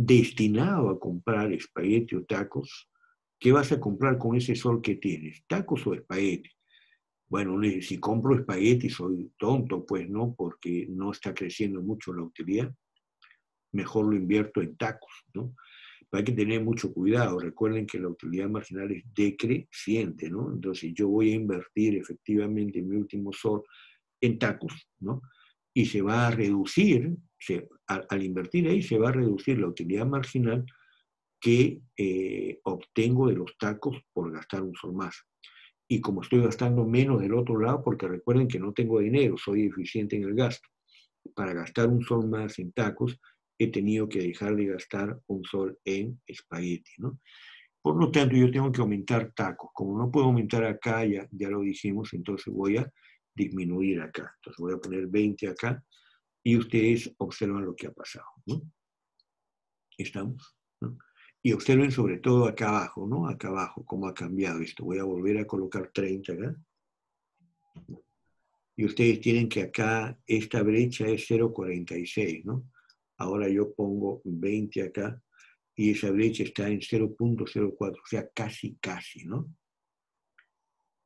destinado a comprar espagueti o tacos, ¿qué vas a comprar con ese sol que tienes? ¿Tacos o espagueti? Bueno, si compro espagueti soy tonto, pues no, porque no está creciendo mucho la utilidad. Mejor lo invierto en tacos, ¿no? Pero hay que tener mucho cuidado. Recuerden que la utilidad marginal es decreciente, ¿no? Entonces yo voy a invertir efectivamente mi último sol en tacos, ¿no? Y se va a reducir, se- al, al invertir ahí se va a reducir la utilidad marginal que eh, obtengo de los tacos por gastar un sol más. Y como estoy gastando menos del otro lado, porque recuerden que no tengo dinero, soy eficiente en el gasto, para gastar un sol más en tacos, he tenido que dejar de gastar un sol en espagueti, ¿no? Por lo tanto, yo tengo que aumentar tacos. Como no puedo aumentar acá, ya, ya lo dijimos, entonces voy a disminuir acá. Entonces voy a poner 20 acá y ustedes observan lo que ha pasado, ¿no? ¿Estamos? ¿no? Y observen sobre todo acá abajo, ¿no? Acá abajo, cómo ha cambiado esto. Voy a volver a colocar 30 acá. Y ustedes tienen que acá, esta brecha es 0,46, ¿no? Ahora yo pongo 20 acá y esa brecha está en 0.04, o sea, casi, casi, ¿no?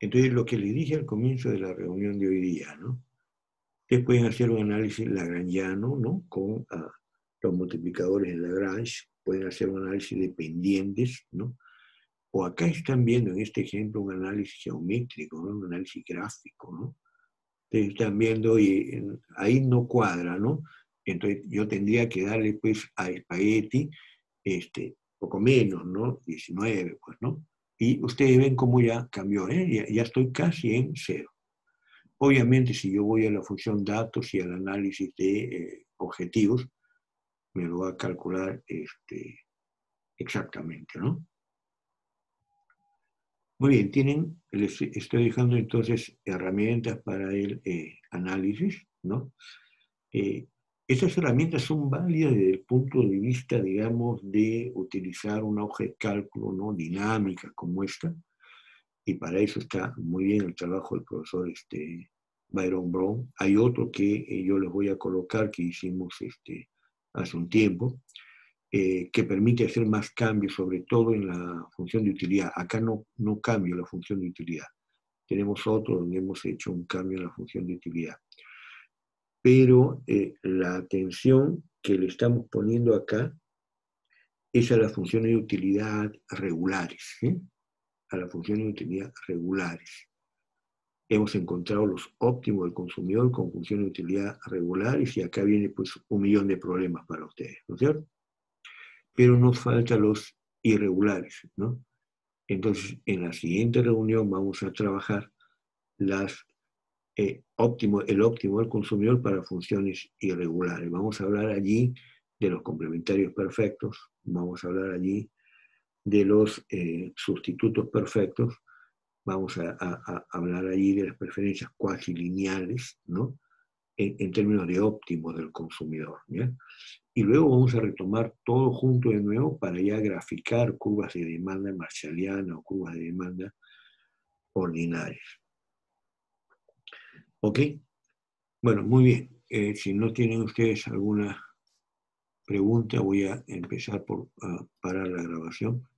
Entonces, lo que les dije al comienzo de la reunión de hoy día, ¿no? Ustedes pueden hacer un análisis lagrangiano, ¿no? Con ah, los multiplicadores de Lagrange, pueden hacer un análisis de pendientes, ¿no? O acá están viendo en este ejemplo un análisis geométrico, ¿no? Un análisis gráfico, ¿no? Ustedes están viendo y ahí no cuadra, ¿no? Entonces yo tendría que darle pues a espagueti este, poco menos, ¿no? 19, pues, ¿no? Y ustedes ven cómo ya cambió, ¿eh? Ya, estoy casi en cero. Obviamente, si yo voy a la función datos y al análisis de eh, objetivos, me lo va a calcular este, exactamente, ¿no? Muy bien, tienen, les estoy dejando entonces herramientas para el eh, análisis, ¿no? Eh, esas herramientas son válidas desde el punto de vista, digamos, de utilizar una hoja de cálculo ¿no? dinámica como esta, y para eso está muy bien el trabajo del profesor este, Byron Brown. Hay otro que eh, yo les voy a colocar que hicimos este, hace un tiempo, eh, que permite hacer más cambios, sobre todo en la función de utilidad. Acá no, no cambio la función de utilidad. Tenemos otro donde hemos hecho un cambio en la función de utilidad pero eh, la atención que le estamos poniendo acá es a las funciones de utilidad regulares, a las funciones de utilidad regulares. hemos encontrado los óptimos del consumidor con función de utilidad regulares y acá viene pues un millón de problemas para ustedes, ¿no es cierto? Pero nos faltan los irregulares, ¿no? Entonces, en la siguiente reunión vamos a trabajar las, eh, óptimo, el óptimo del consumidor para funciones irregulares. Vamos a hablar allí de los complementarios perfectos, vamos a hablar allí de los eh, sustitutos perfectos, vamos a, hablar allí de las preferencias cuasi lineales, ¿no? En, términos de óptimo del consumidor. Y luego vamos a retomar todo junto de nuevo para ya graficar curvas de demanda marshalliana o curvas de demanda ordinarias. ¿Ok? Bueno, muy bien. Eh, si no tienen ustedes alguna pregunta, voy a empezar por parar la grabación.